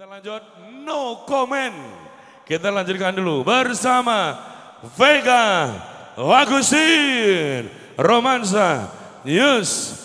Kita lanjut no comment. Kita lanjutkan dulu bersama Vega Wagusin Romansa News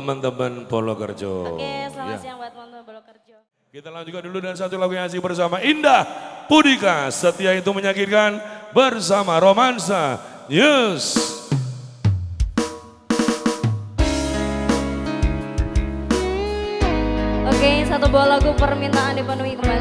teman-teman Polokerjo. Oke, selamat ya. siang buat teman-teman Polokerjo. Kita lanjutkan dulu dan satu lagu yang asik bersama Indah Pudika. Setia itu menyakitkan bersama Romansa News. Oke, satu buah lagu permintaan dipenuhi kembali.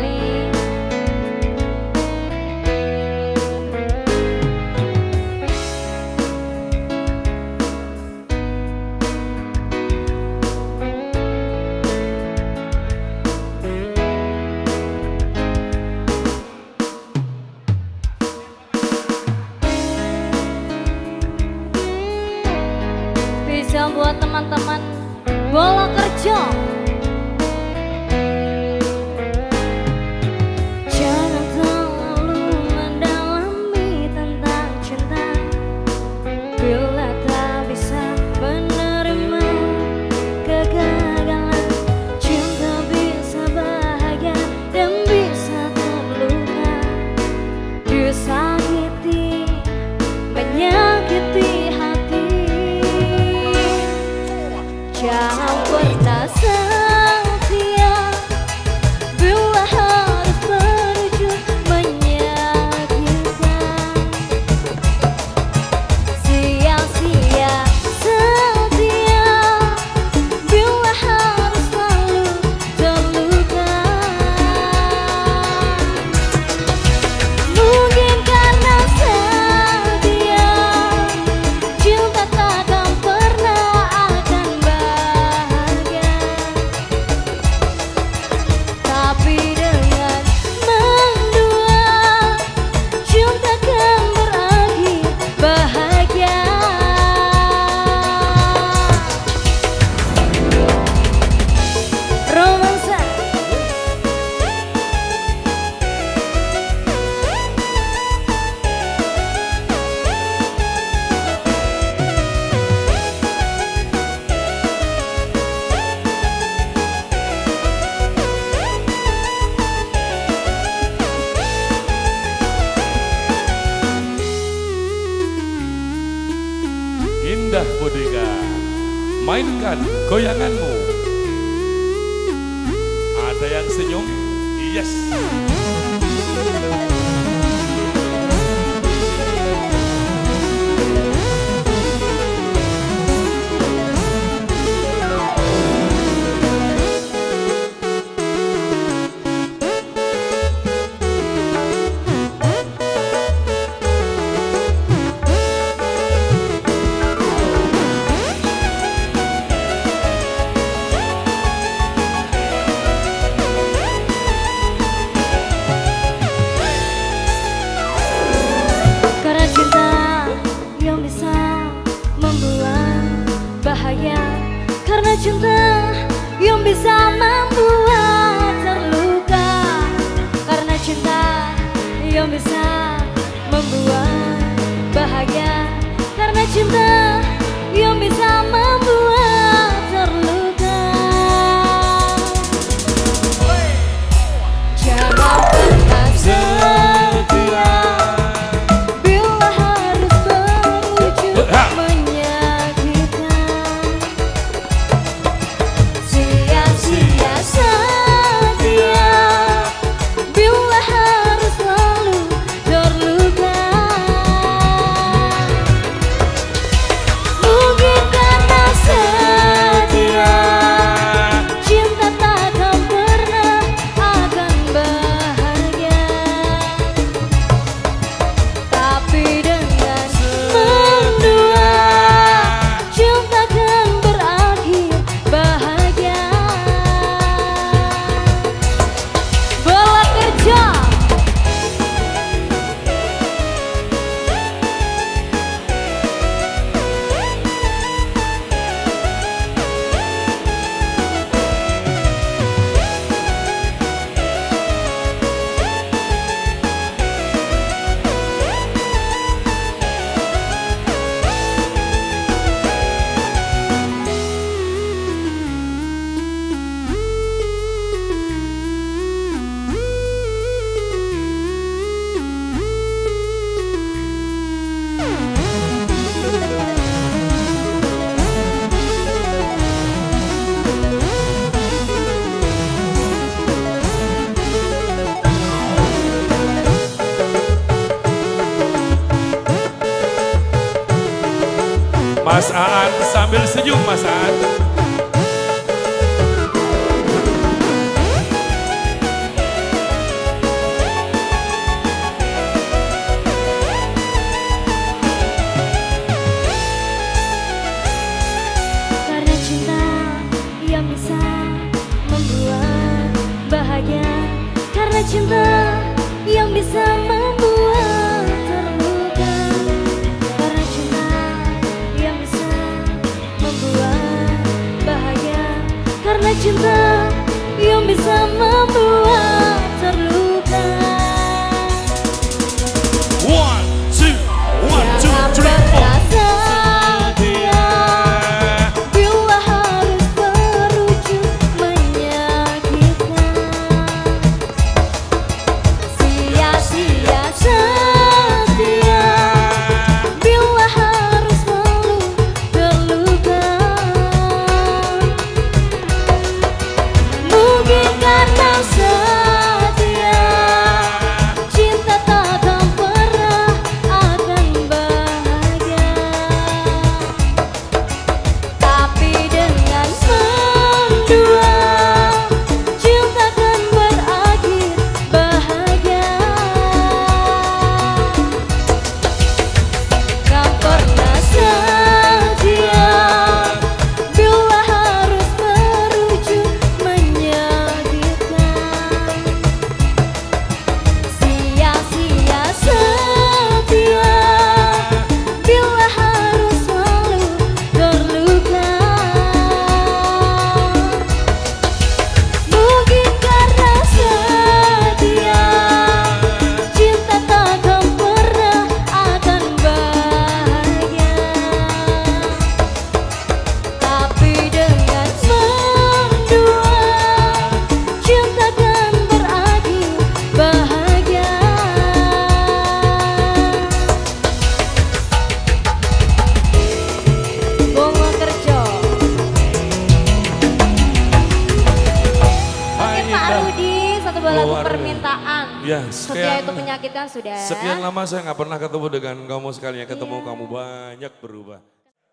saya nggak pernah ketemu dengan kamu sekali ya, ketemu yeah. kamu banyak berubah.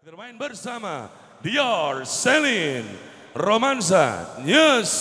Bermain bersama Dior, Celine, Romansa, News.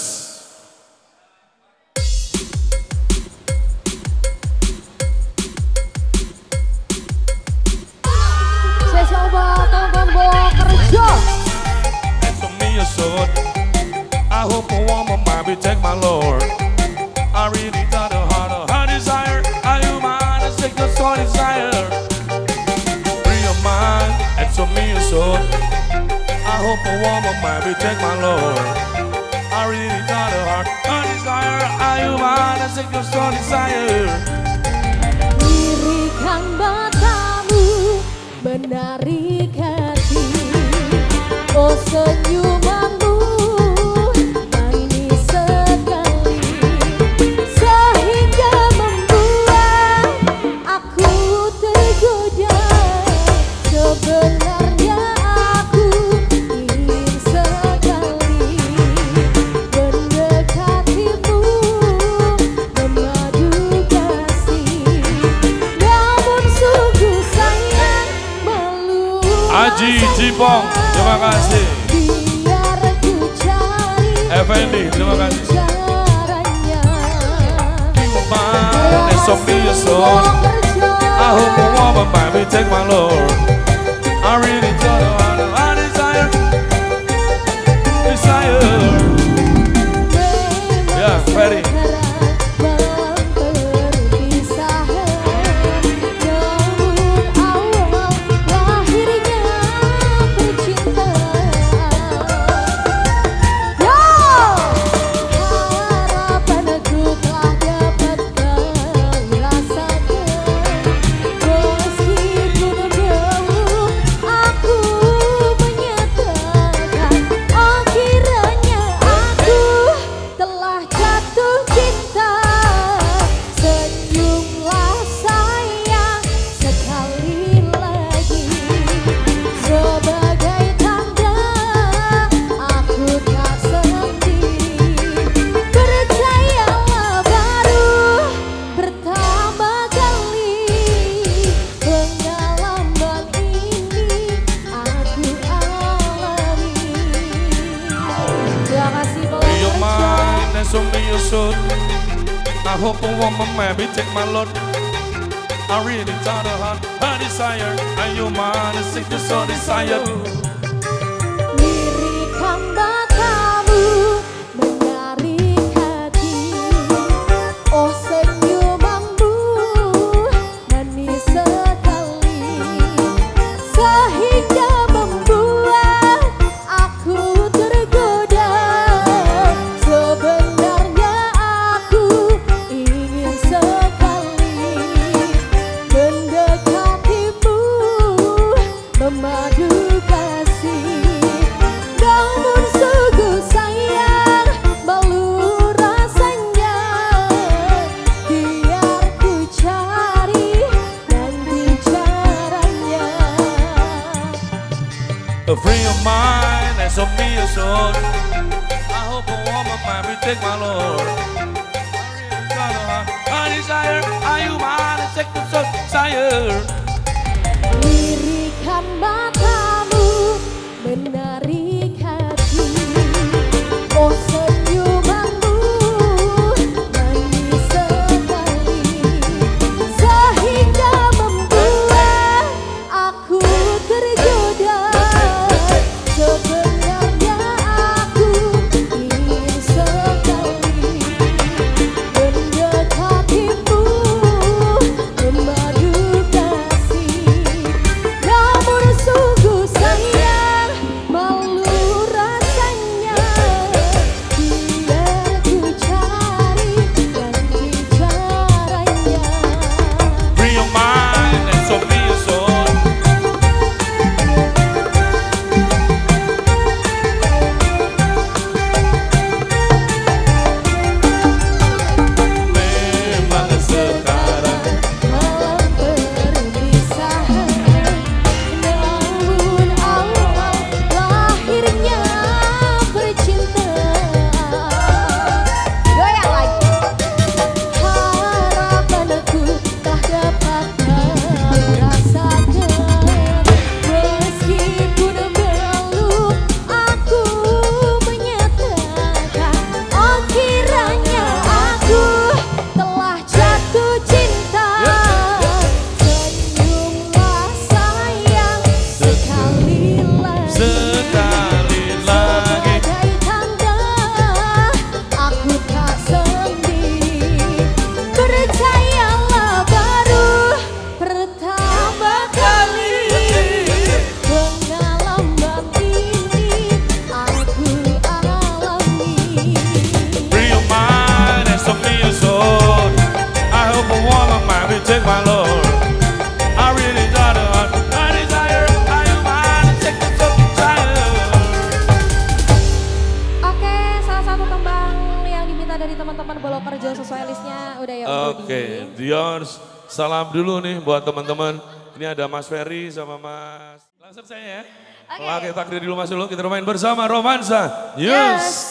bersama Romansa News. Yes.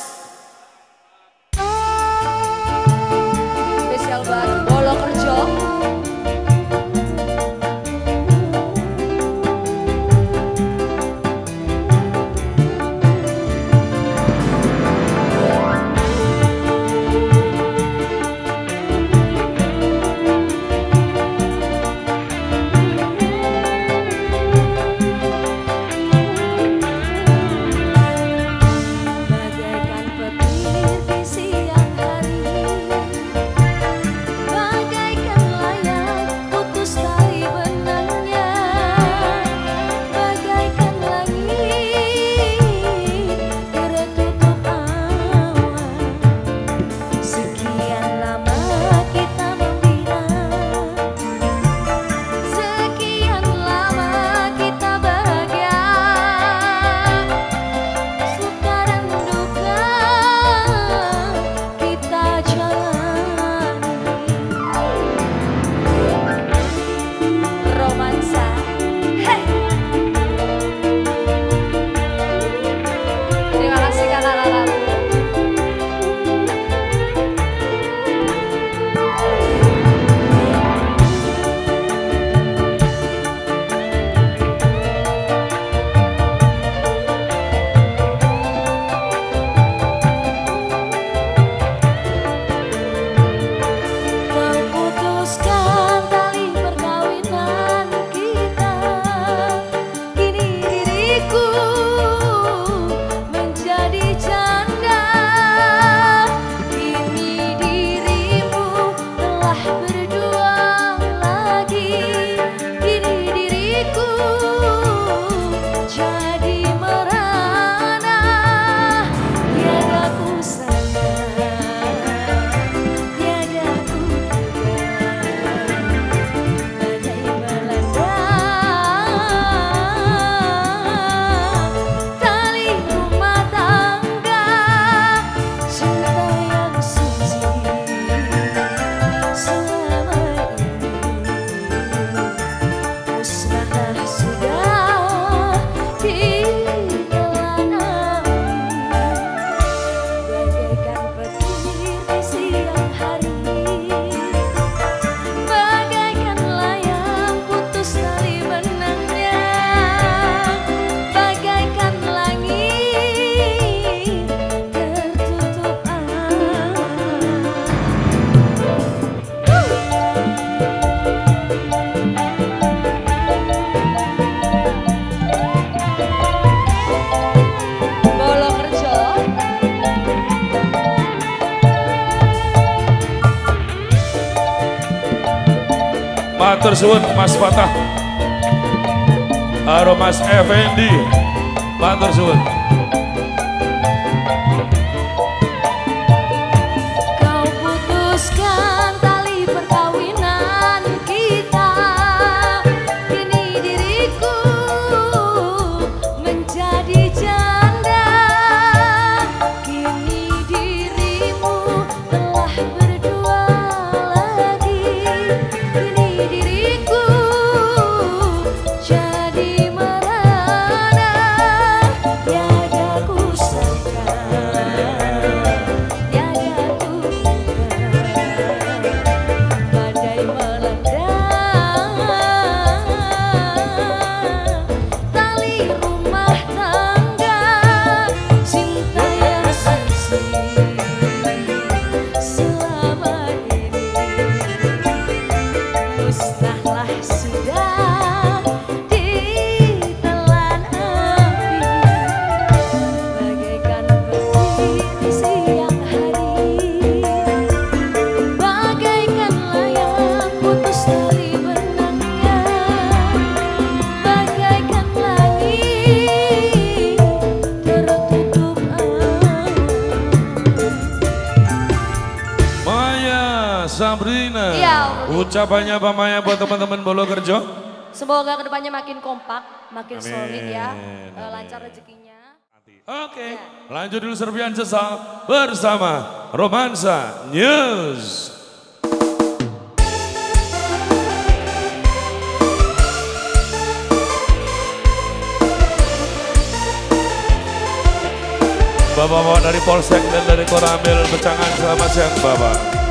suwun Mas Fatah. Aromas Effendi. Matur suwun. ucapannya Pak Maya buat teman-teman Bolo Kerjo? Semoga ke depannya makin kompak, makin amin, solid ya, amin. Eh, lancar rezekinya. Oke, okay. ya. lanjut dulu serpian sesal bersama Romansa News. Bapak-bapak dari Polsek dan dari Koramil, pecangan selamat siang Bapak.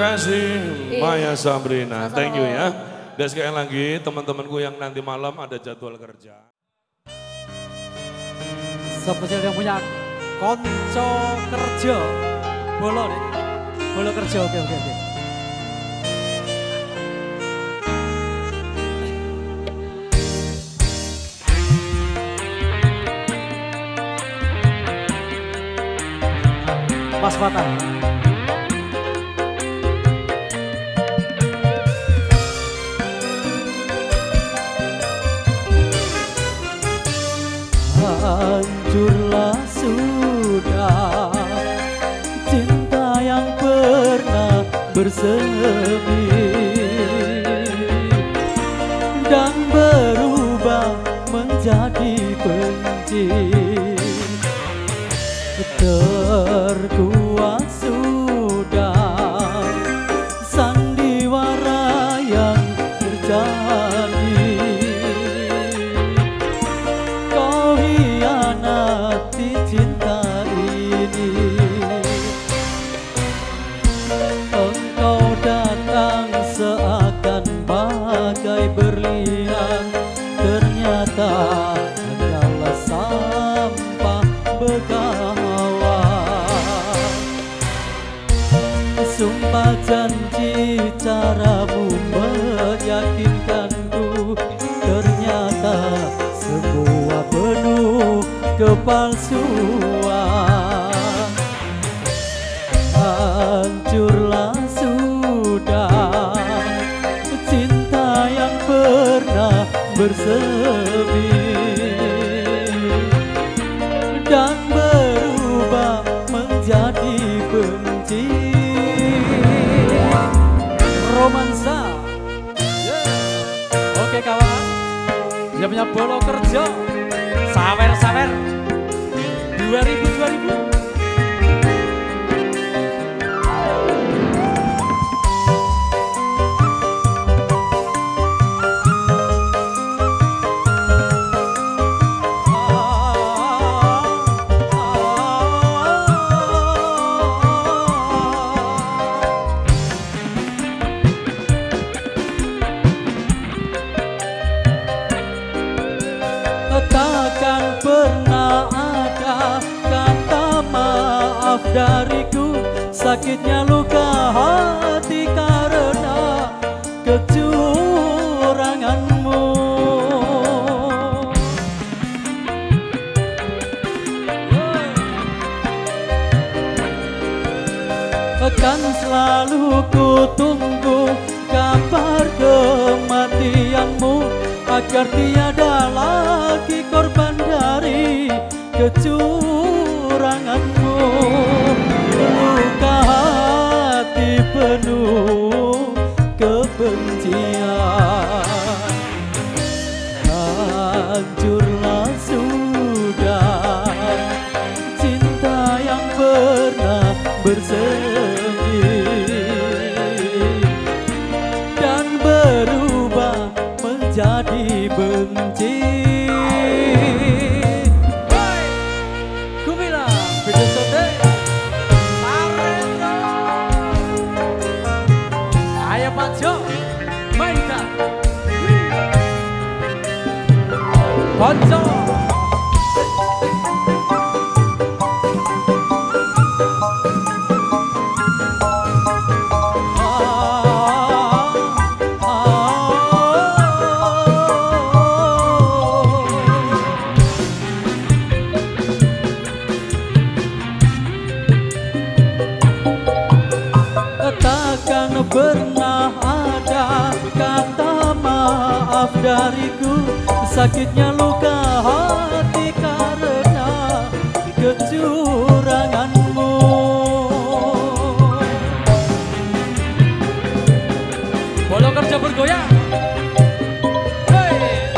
Kasih Iya. Maya Sabrina. Thank you ya. Dan sekali lagi teman-temanku yang nanti malam ada jadwal kerja. Spesial yang punya konco kerja. Bolo nih. Bolo kerja oke oke oke. Mas Fatah. Cinta yang pernah bersemi dan berubah menjadi benci. Terkuat kepalsuan Hancurlah sudah cinta yang pernah bersemi dan berubah menjadi benci. Romansa. Oke kawan. Dia punya bolo kerja. Sawer ready? Sakitnya luka hati karena kecuranganmu. Akan selalu ku tunggu kabar kematianmu Agar tiada lagi korban dari kecuranganmu penuh Sakitnya luka hati karena kecuranganmu. Bolo kerja bergoyang. Hey!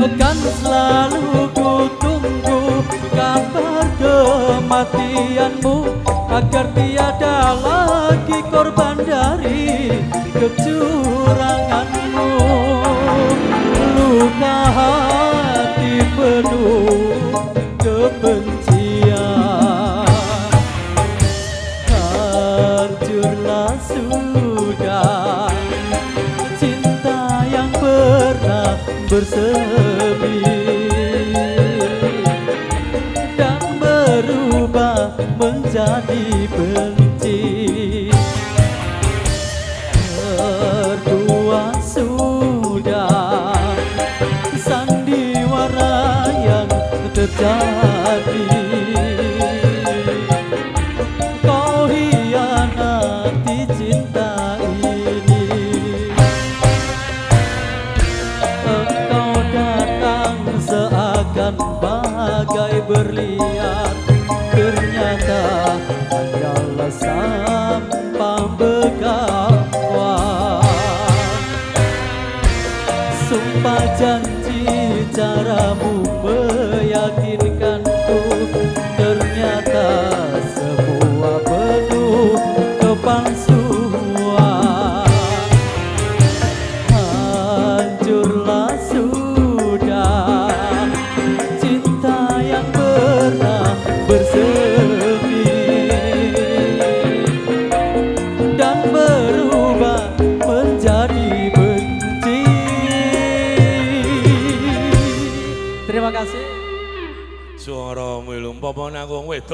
Akan selalu ku tunggu kabar kematianmu Agar tiada lagi korban dari kecuranganmu luka hati penuh kebencian. Hancurlah sudah cinta yang pernah bersemi dan berubah menjadi penuh terjadi Kau hianati cinta ini. Engkau datang seakan bagai berlian.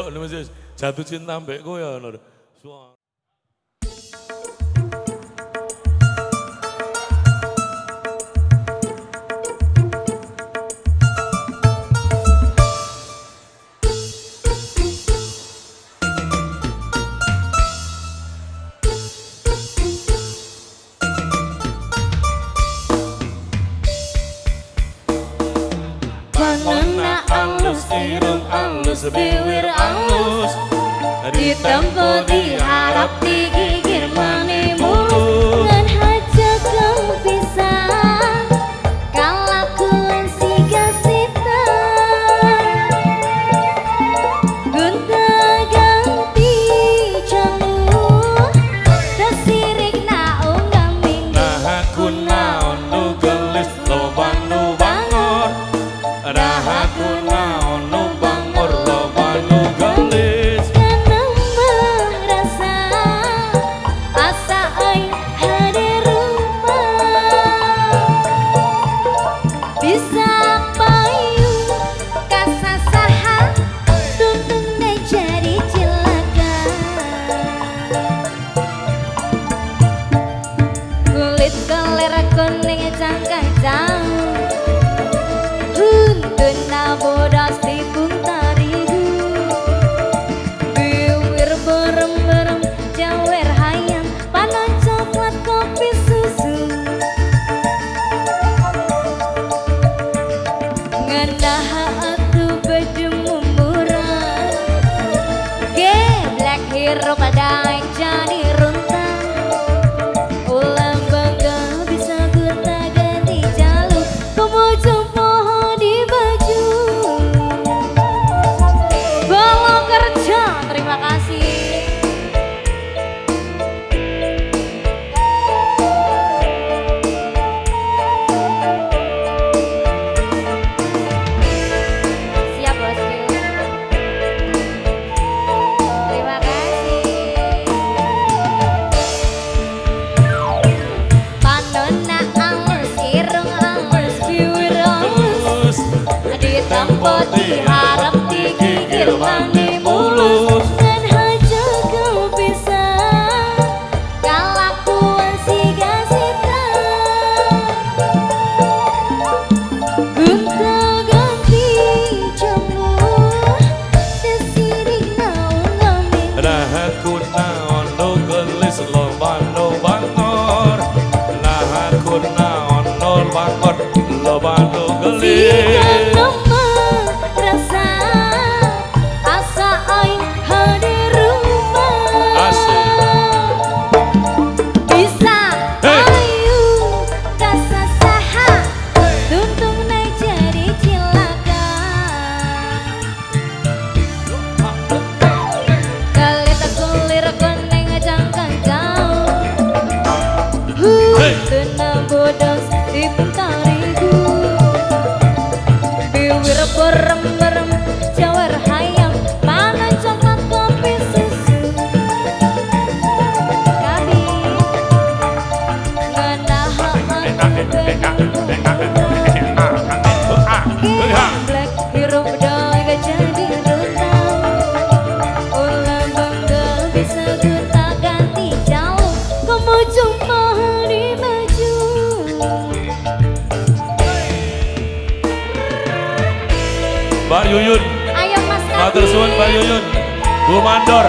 wedok Jatuh cinta mbek kowe ya ngono. Yuyun Bu Mandor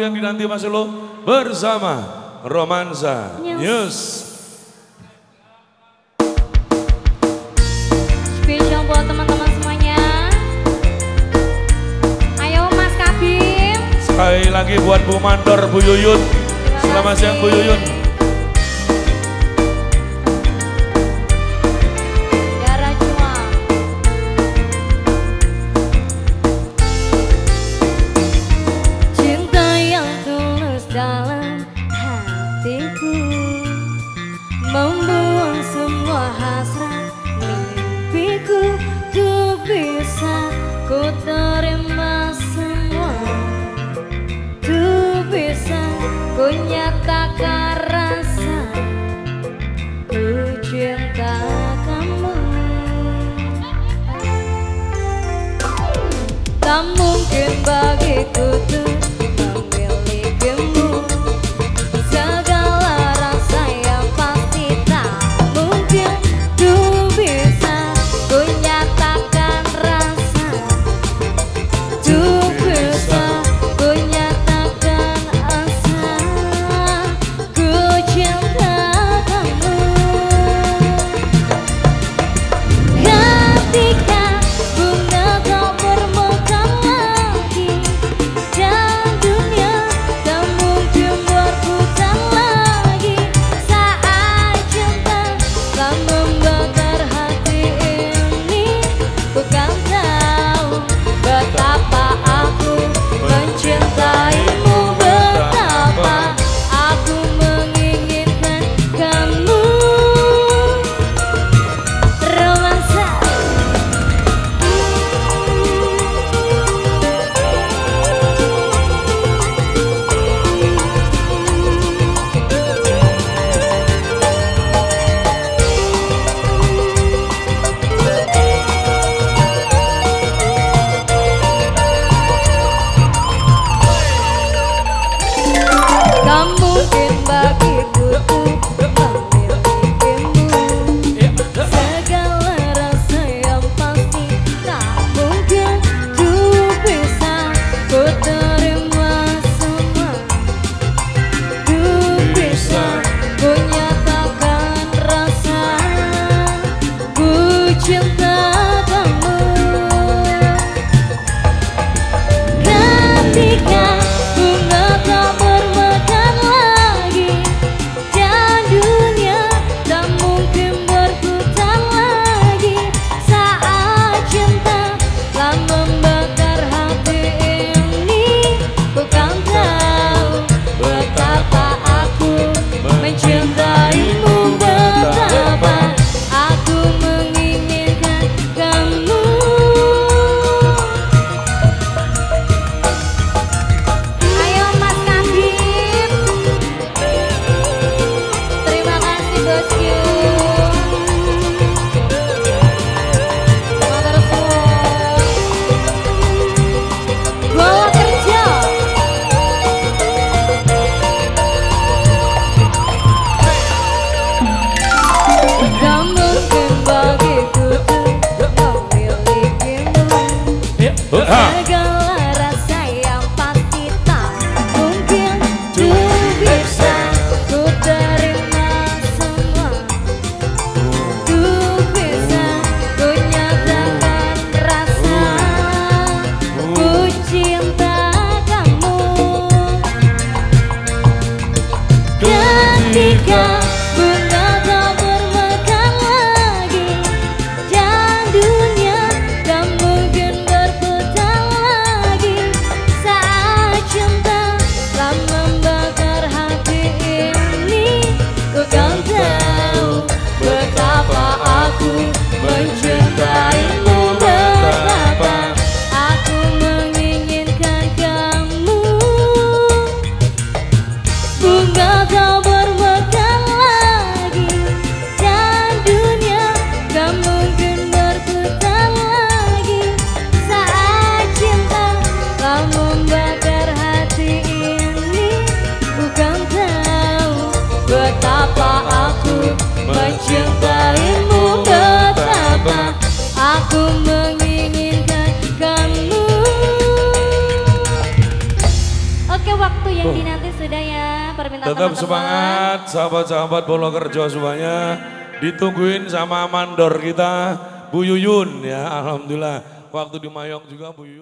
yang dinanti Mas lo bersama Romansa News. News. mandor kita Bu Yuyun ya alhamdulillah. Waktu di Mayong juga Bu Yuyun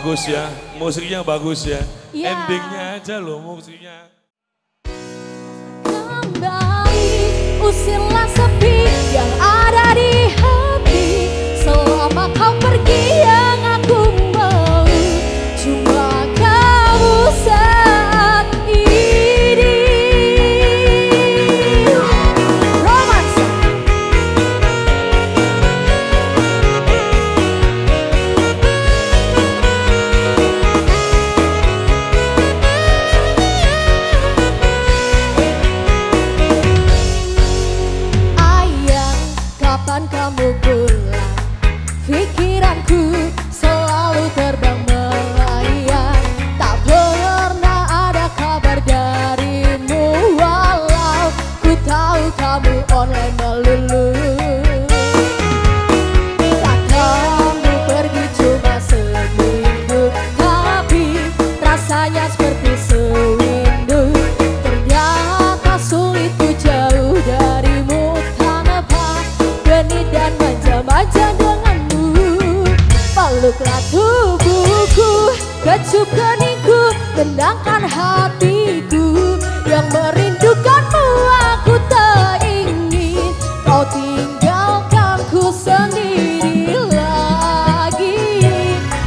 bagus ya, musiknya bagus ya. ya. Endingnya aja loh musiknya. Kembali usirlah sepi yang ada di hati selama kau pergi. keningku Tendangkan hatiku. Yang merindukanmu aku tak ingin. Kau tinggalkan ku sendiri lagi.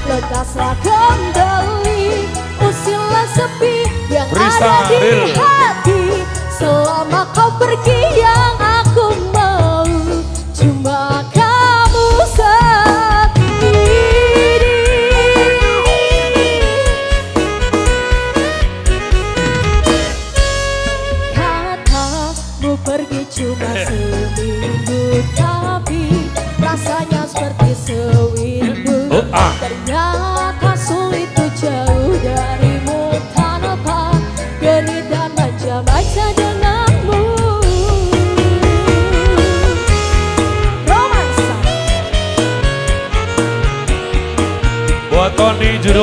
Lekaslah kembali Usilah sepi yang ada di hati. Selama kau pergi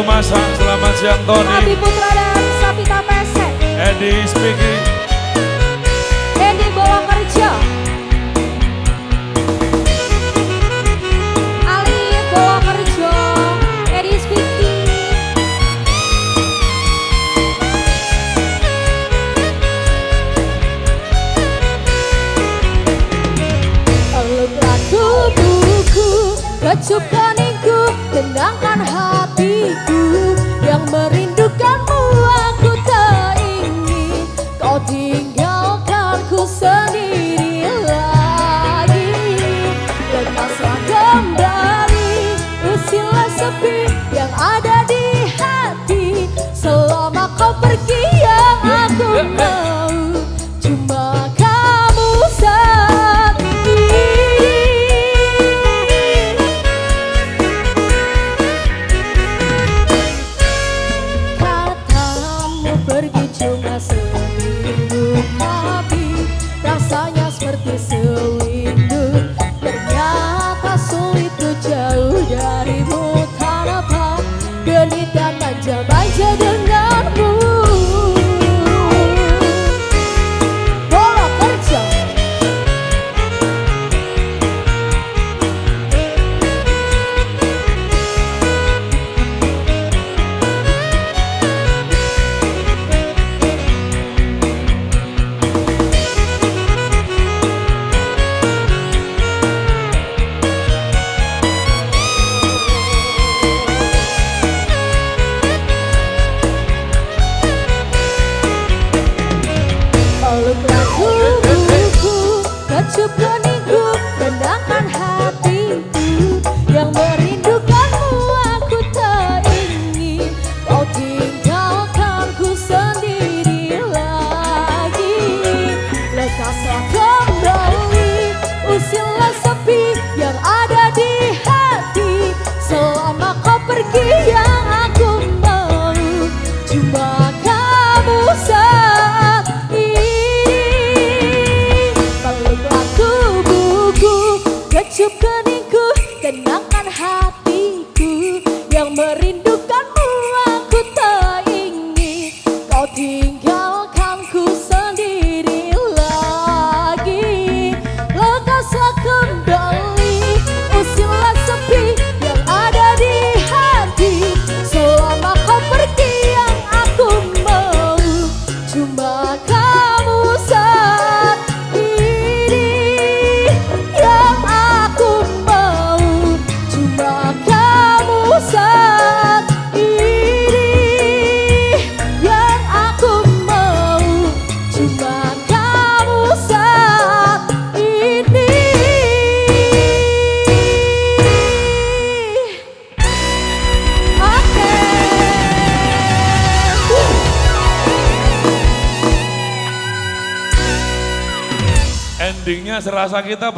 Rumasan, selamat siang Tony. Abi Putra dan Sapita Pesek. Edi Speaking.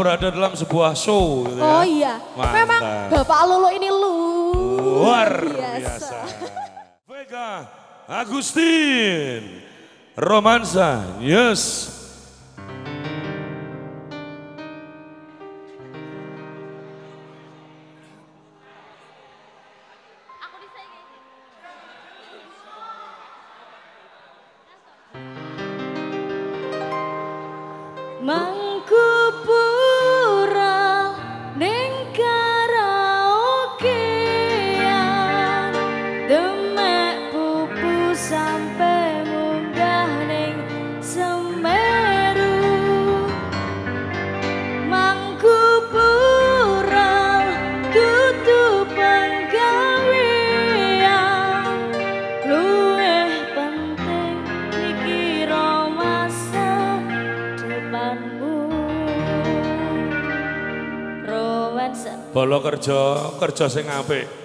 berada dalam sebuah show gitu ya. Oh iya. Mantap. Memang Bapak Lulu ini luar biasa. Vega Agustin Romansa Yes. kerja kerja sing apik.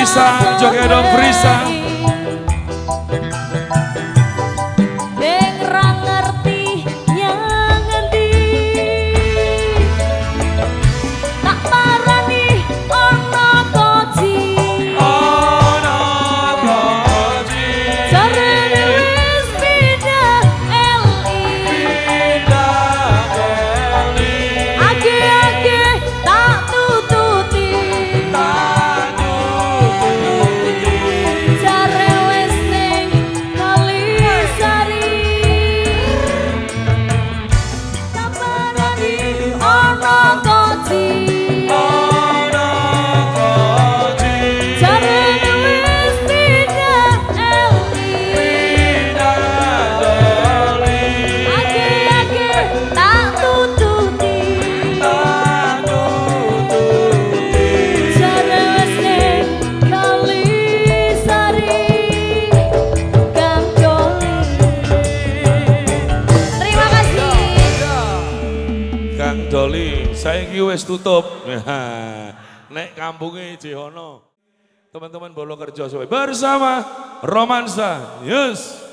Frisa, Joguerón Frisa. Kampungnya Jihono. Teman-teman bolo kerja. Bersama Romansa. Yes.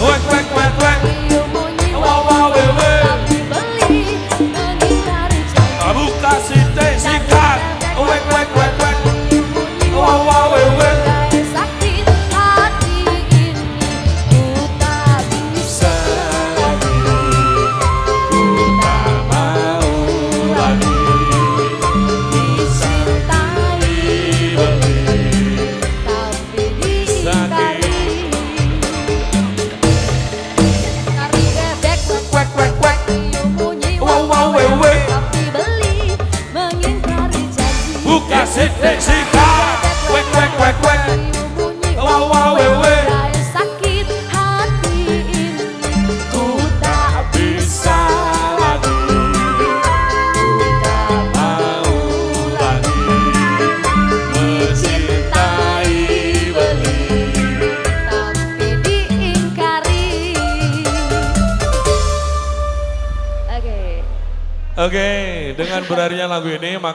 Oi,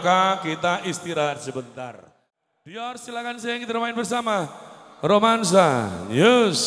maka kita istirahat sebentar. Dior silakan saya kita main bersama. Romansa News.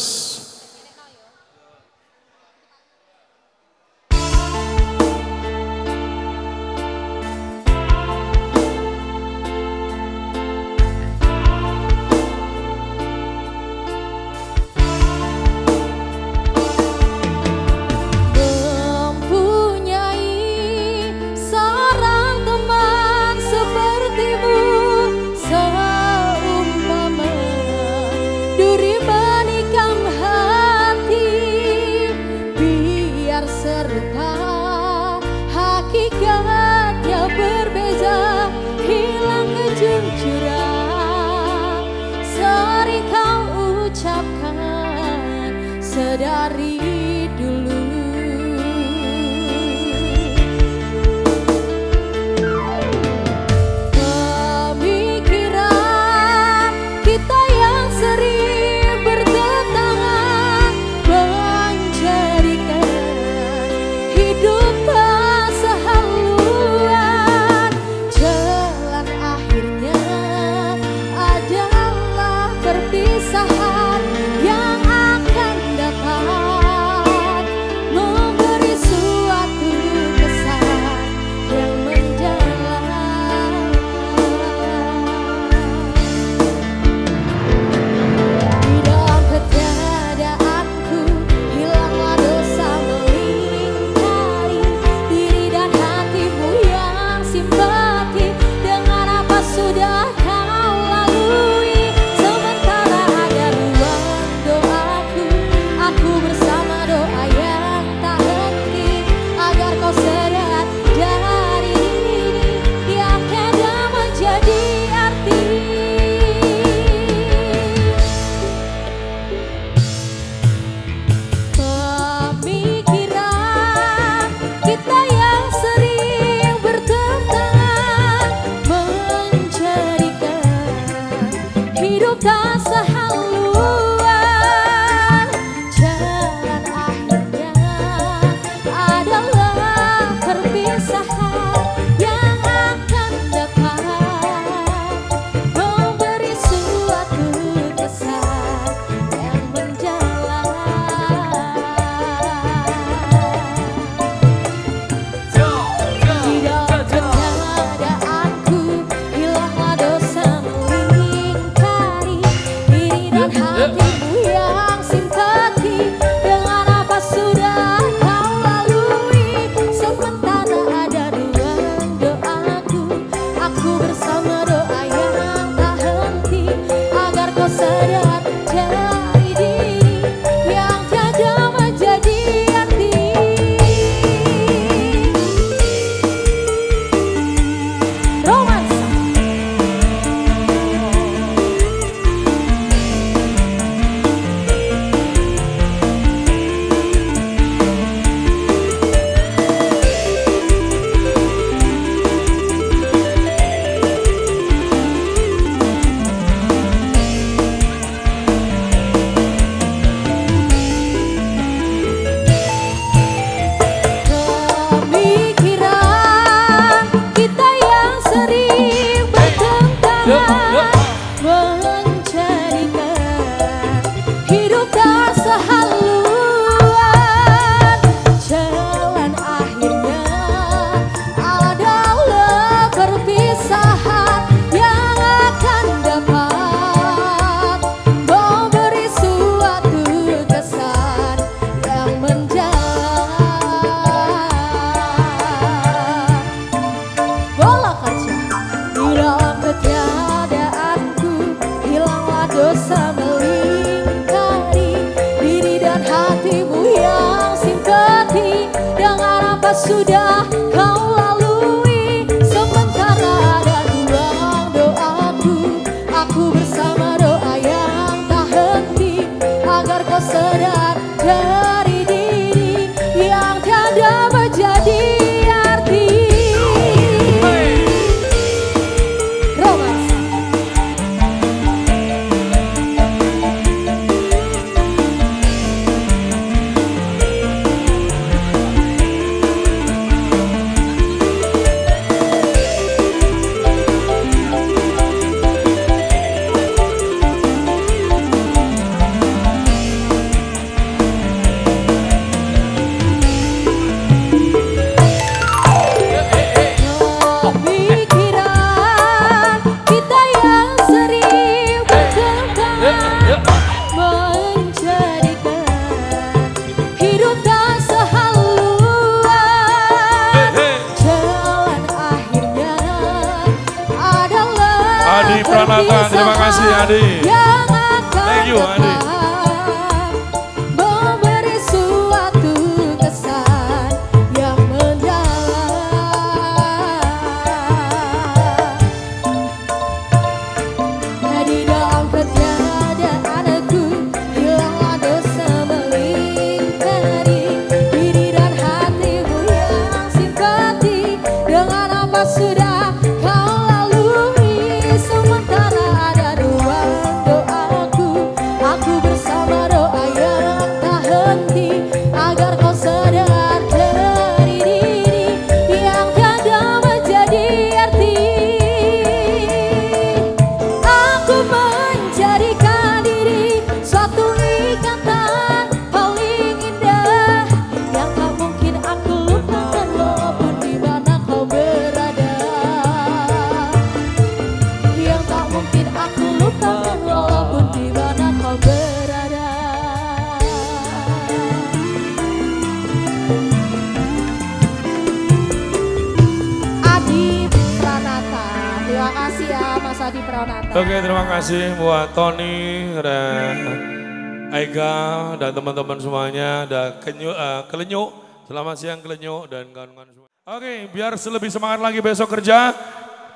harus lebih semangat lagi besok kerja.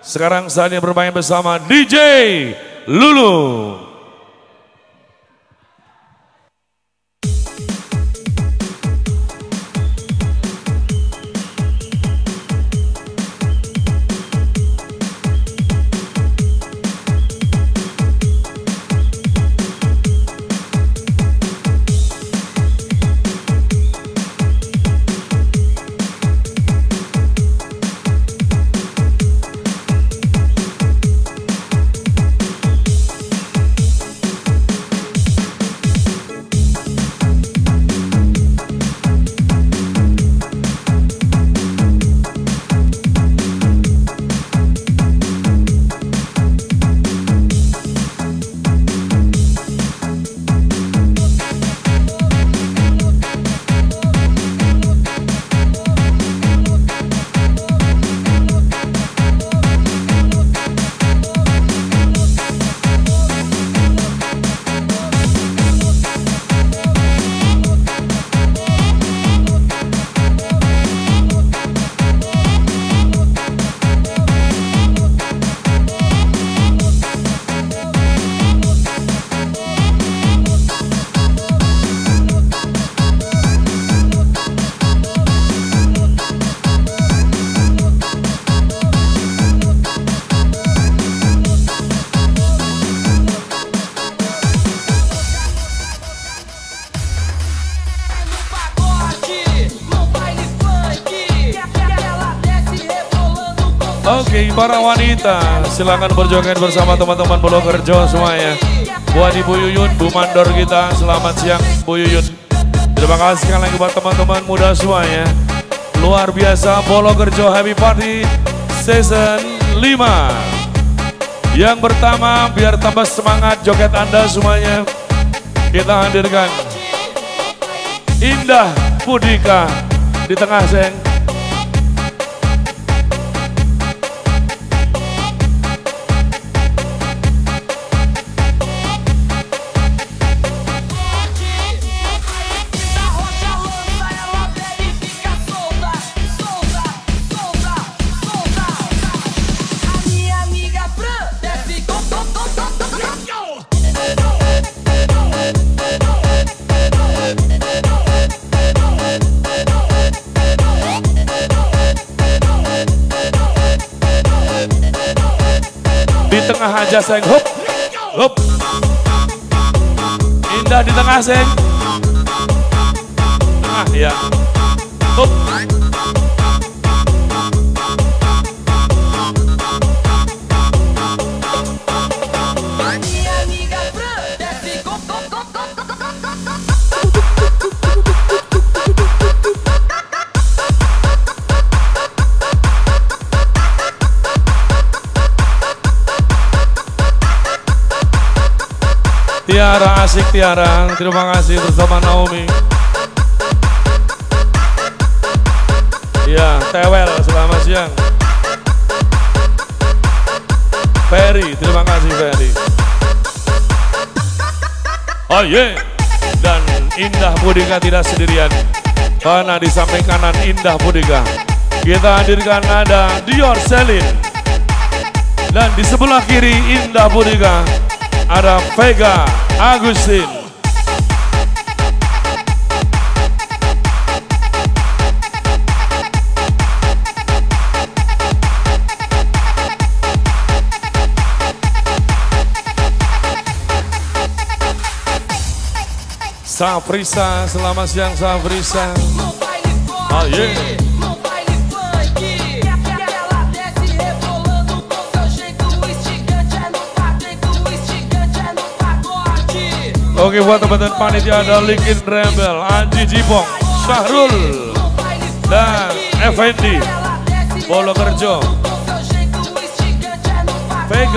Sekarang saatnya bermain bersama DJ Lulu. para wanita, silakan berjoget bersama teman-teman Belokerjo semuanya. Buat Ibu Yuyun, Bu Mandor kita, selamat siang Bu Yuyun. Terima kasih sekali lagi buat teman-teman muda semuanya. Luar biasa Bolokerjo Happy Party Season 5. Yang pertama, biar tambah semangat joget Anda semuanya. Kita hadirkan Indah Pudika di tengah seng. Tengah aja seng. Hup. Hup. Indah di tengah seng. Tengah ya. Tiara asik Tiara. Terima kasih bersama Naomi. Ya, Tewel selamat siang. Ferry, terima kasih Ferry. Oh yeah. Dan Indah Budika tidak sendirian. Karena di samping kanan Indah Budika. Kita hadirkan ada Dior Selin. Dan di sebelah kiri Indah Budika ada Vega Agustin. Safrisa, selamat siang Safrisa. Forte, Ah, yeah. Oke buat teman-teman panitia ada Likin Rebel, Anji Jibong, Syahrul, dan Effendi, ela desce Bolo Kerjo, com seu jeito instigante. É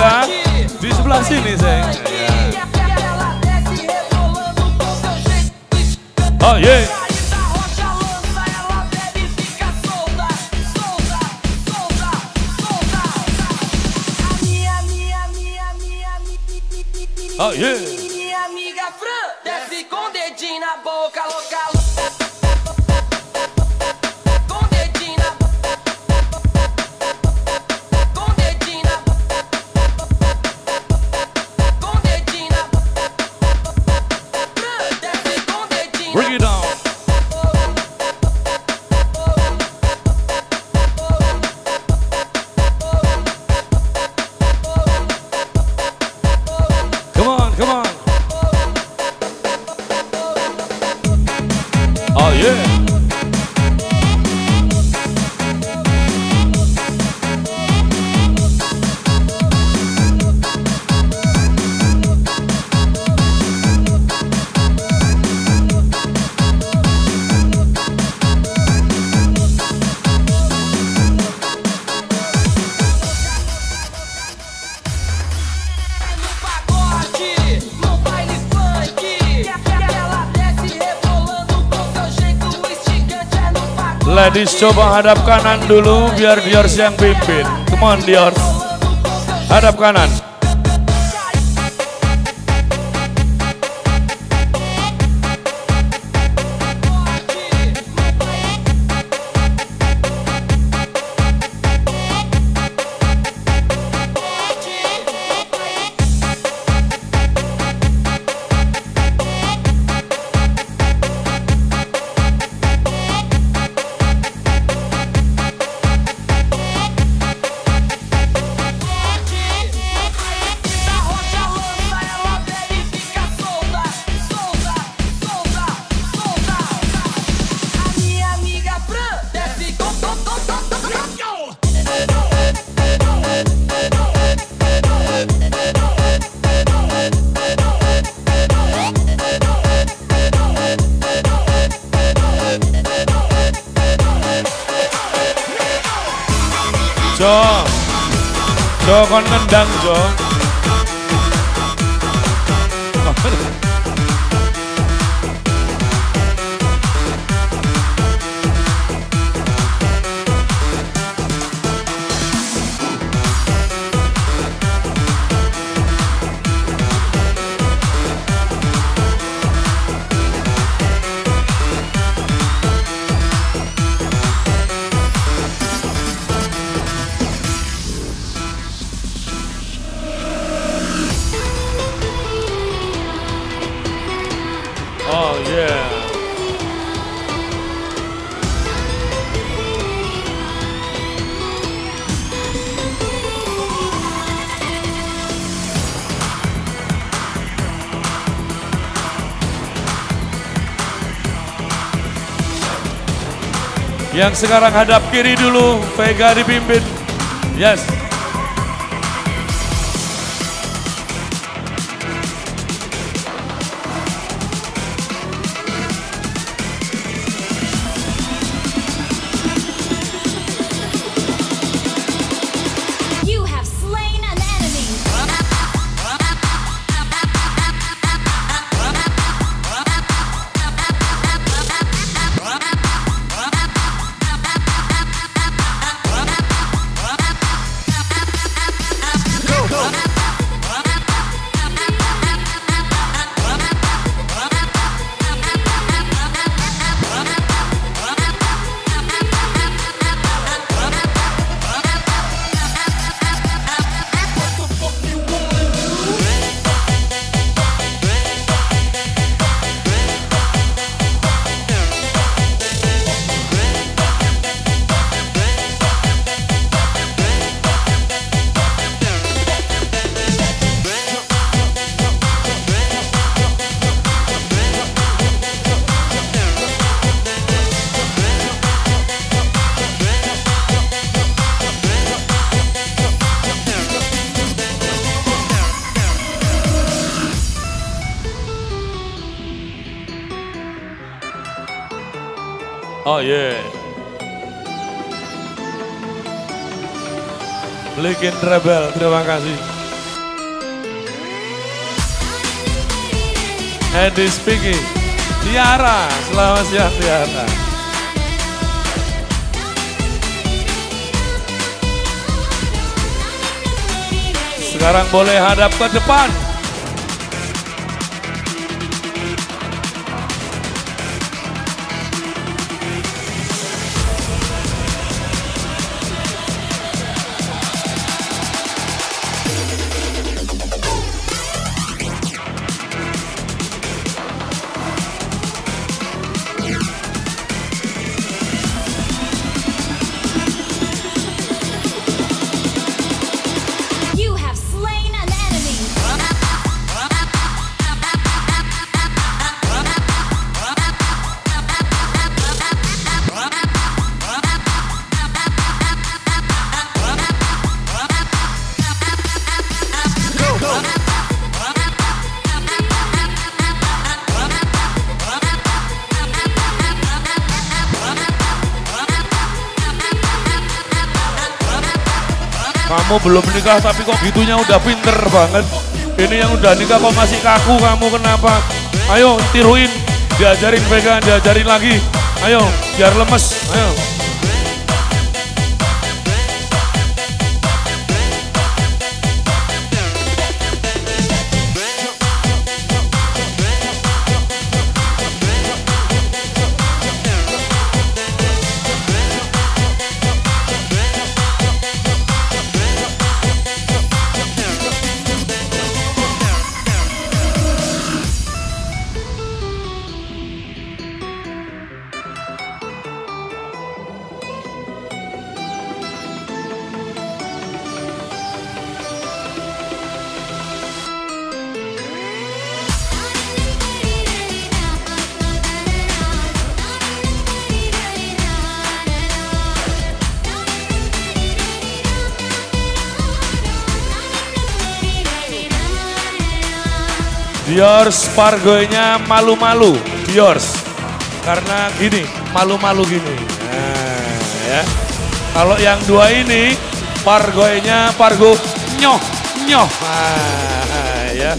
no Ladies coba hadap kanan dulu biar Diors yang pimpin. Come on jeito Hadap kanan. Sekarang hadap kiri dulu, Vega dipimpin. Yes. Bikin Rebel, terima kasih. Edi speaking. Tiara, selamat siang Tiara. Sekarang boleh hadap ke depan. Kamu belum nikah tapi kok gitunya udah pinter banget. Ini yang udah nikah kok masih kaku kamu kenapa? Ayo tiruin, diajarin Vega, diajarin lagi. Ayo, biar lemes. Ayo. Diors Pargoynya malu-malu, Diors. Karena gini, malu-malu gini. Nah, ya. Kalau yang dua ini, Pargoynya Pargo nyoh, nyoh. Nah, ya.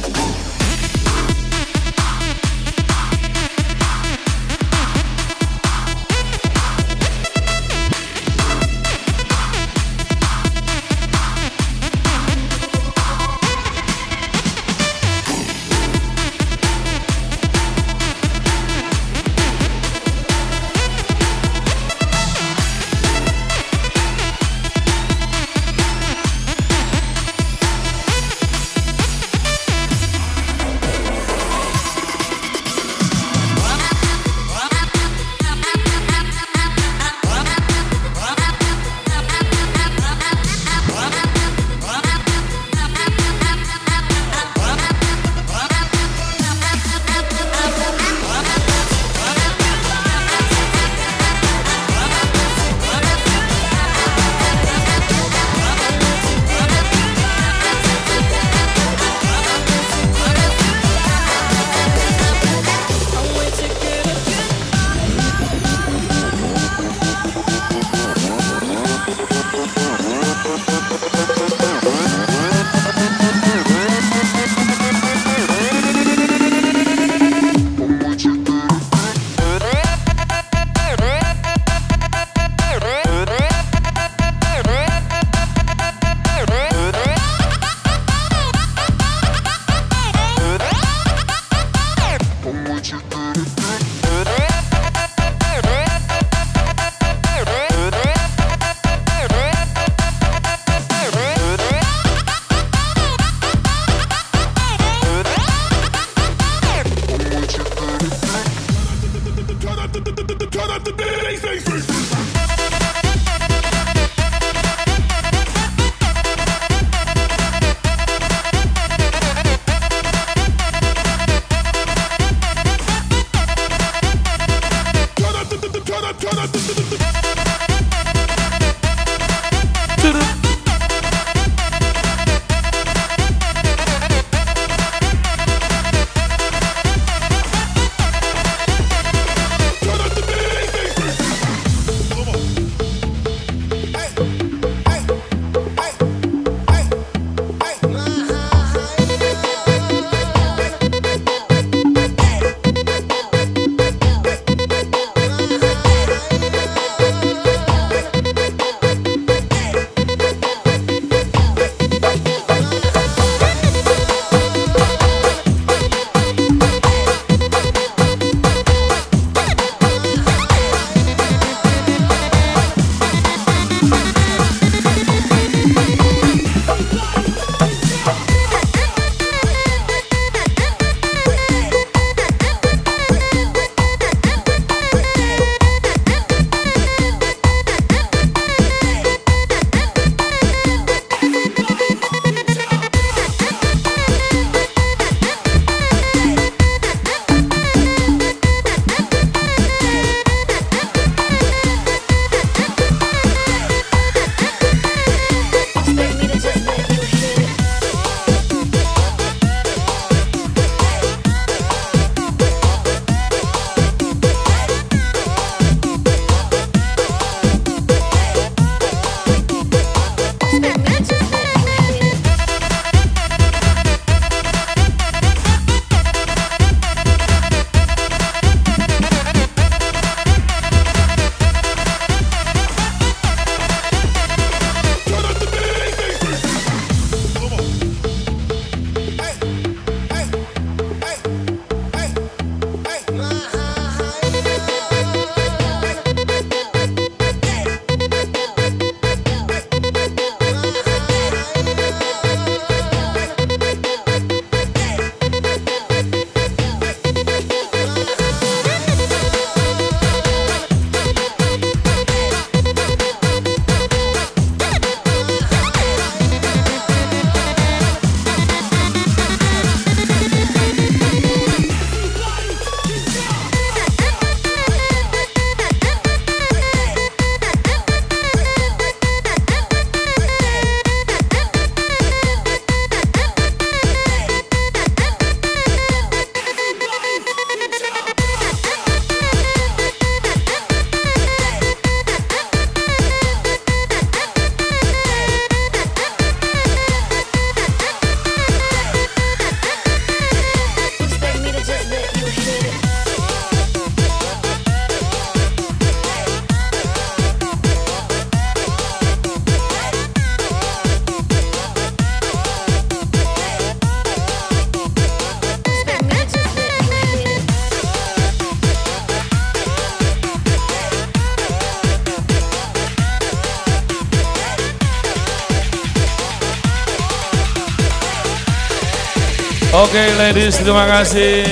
okay, ladies, terima kasih.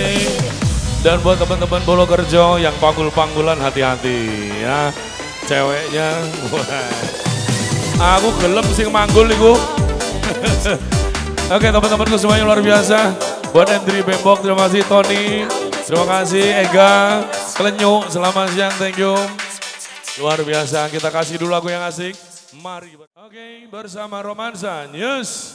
Dan buat teman-teman Bolo Kerjo yang panggul-panggulan hati-hati ya. Ceweknya, aku gelem sing manggul iku. Oke okay, teman-temanku semuanya luar biasa. Buat Andri Bembok, terima kasih Tony. Terima kasih Ega, Kelenyuk, selamat siang, thank you. Luar biasa, kita kasih dulu lagu yang asik. Mari. Oke, okay, bersama Romansa News.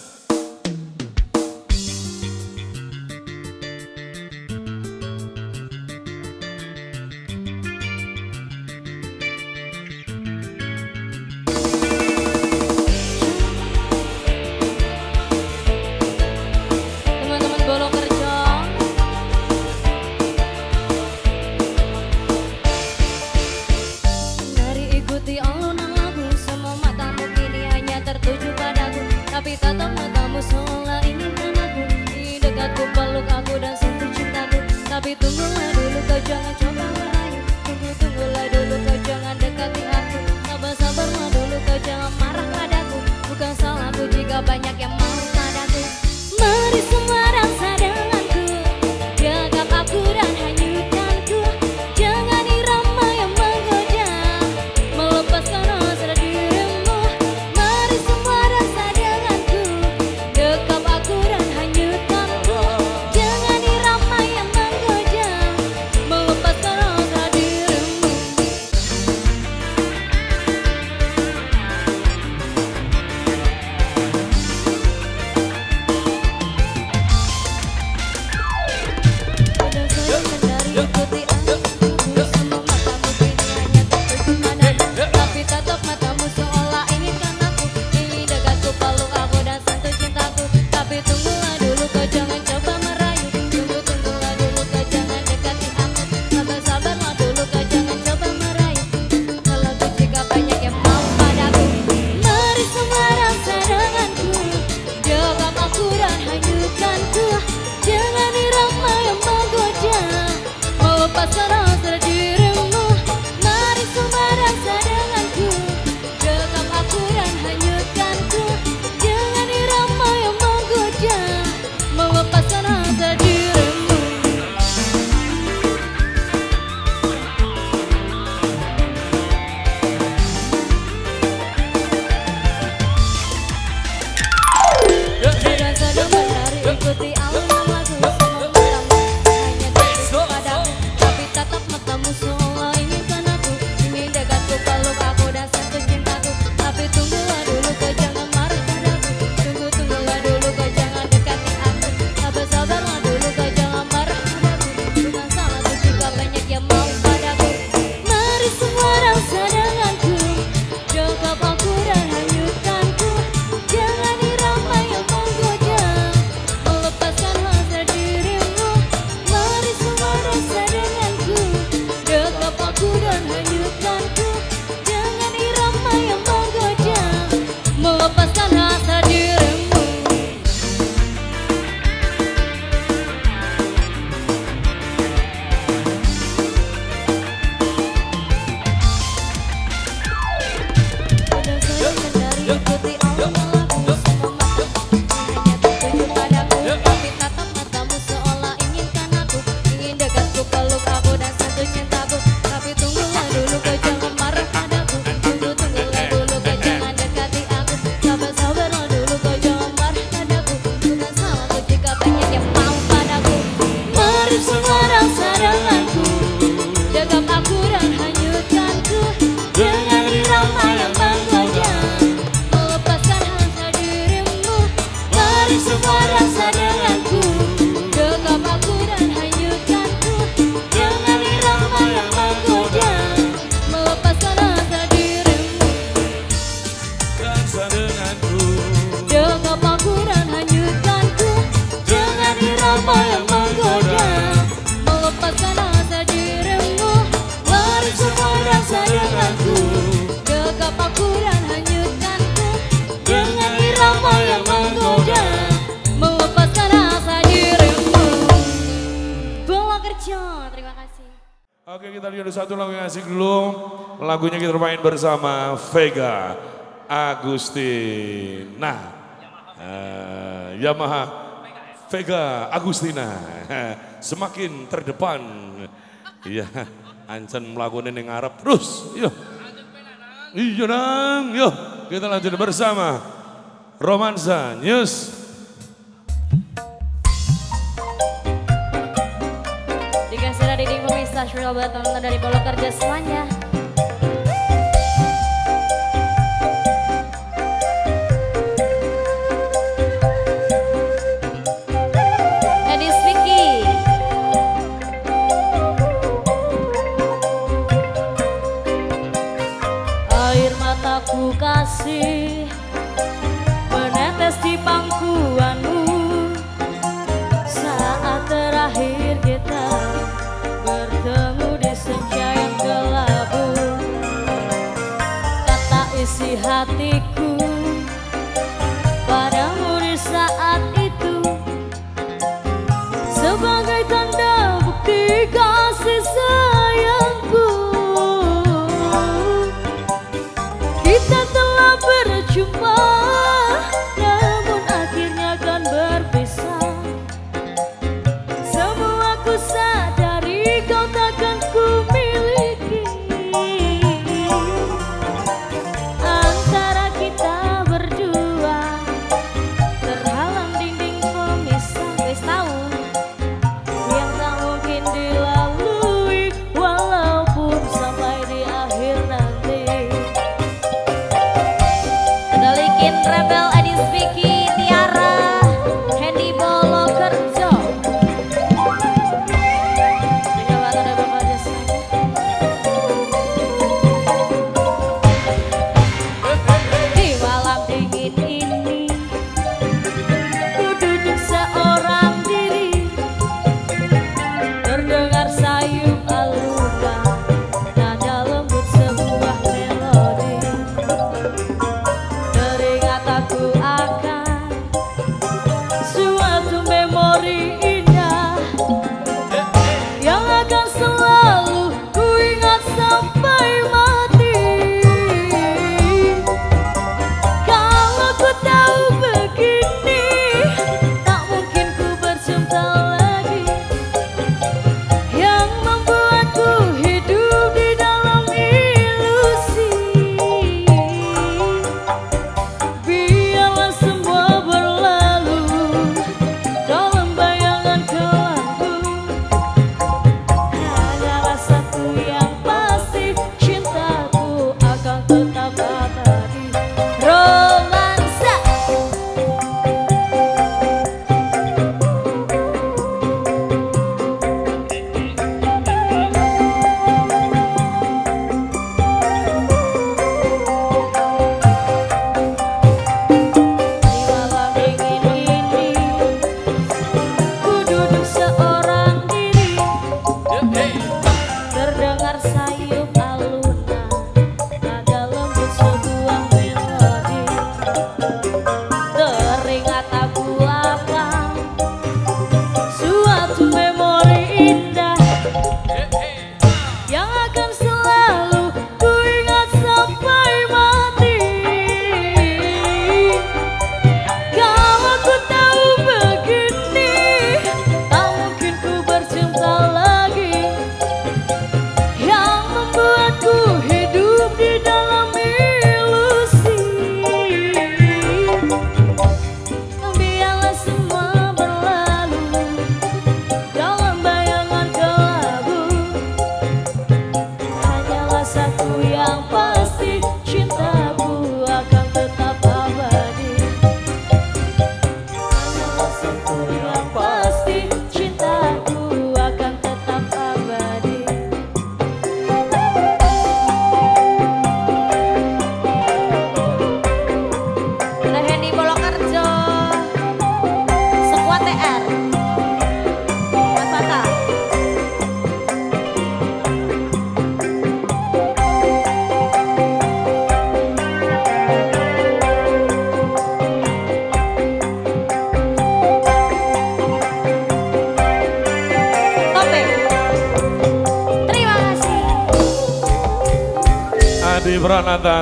Lagunya kita main bersama Vega Agustina. Uh, Yamaha Vega Agustina. Semakin terdepan. Iya, ancen melakukan yang Arab terus. Yo. Iya nang, yuk Kita lanjut bersama. Romansa News. Jika sudah pemirsa Syurga Batam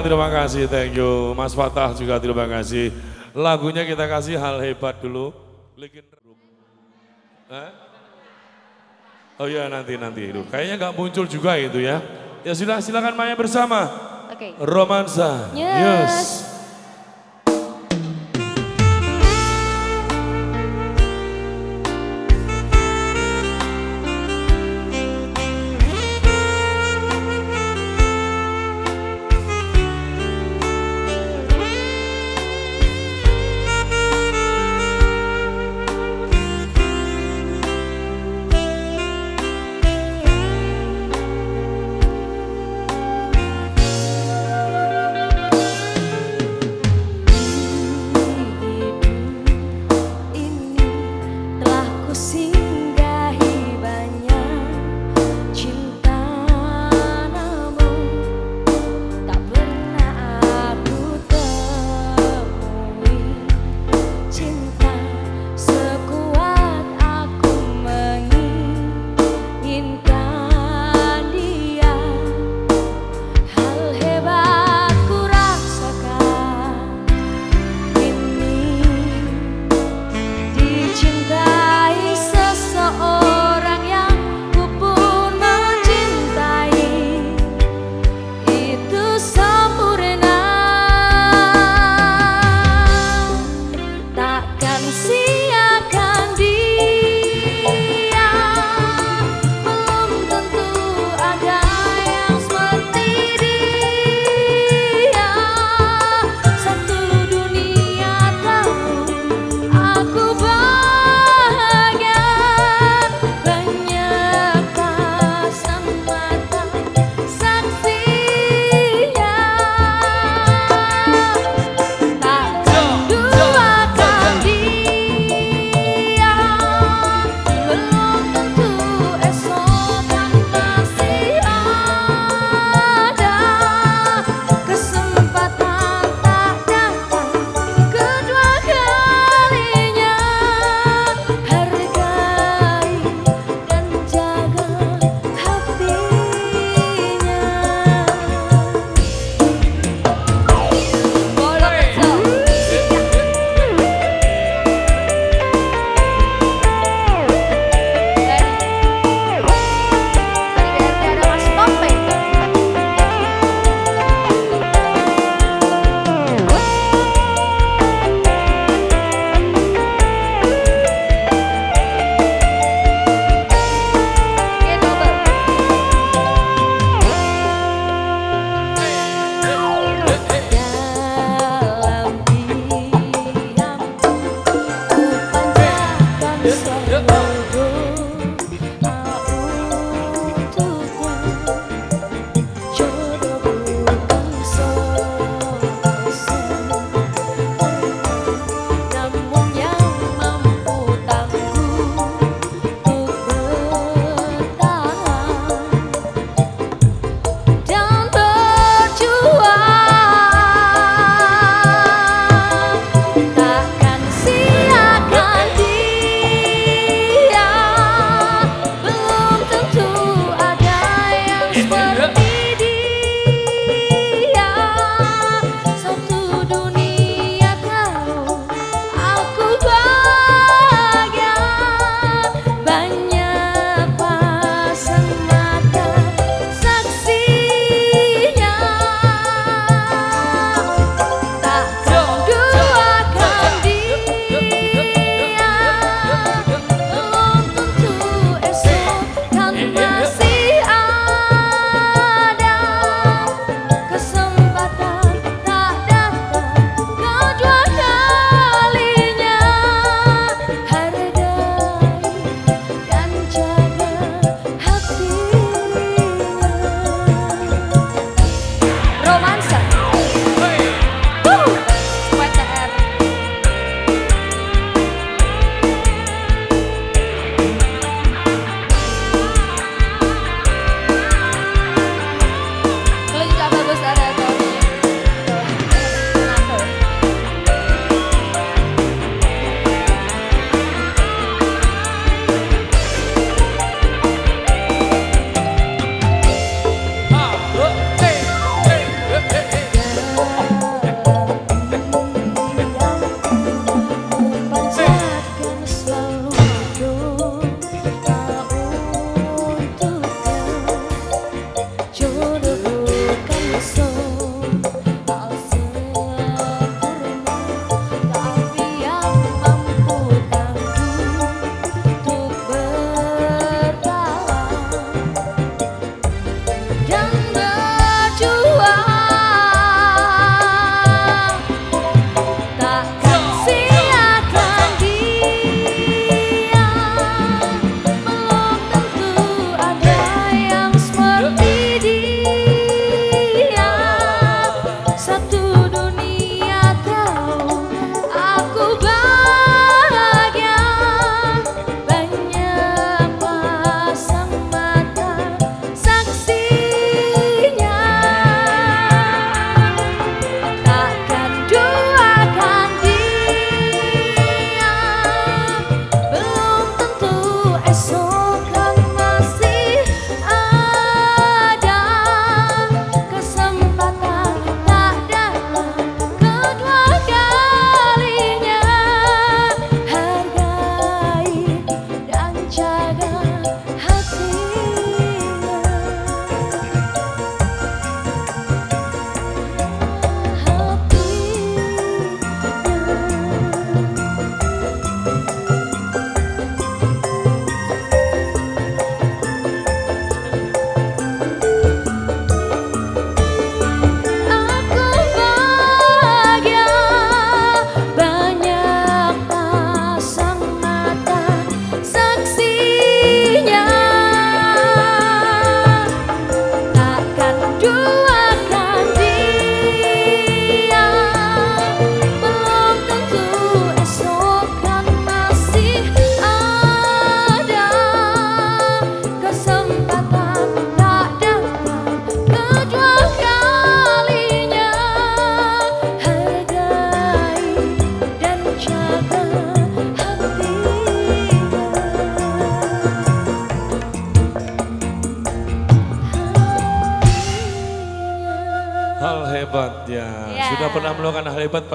terima kasih, thank you. Mas Fatah juga terima kasih. Lagunya kita kasih hal hebat dulu. Eh? Oh iya nanti nanti itu. Kayaknya nggak muncul juga itu ya. Ya sudah silakan main bersama. Oke. Okay. Romansa. Yes. yes.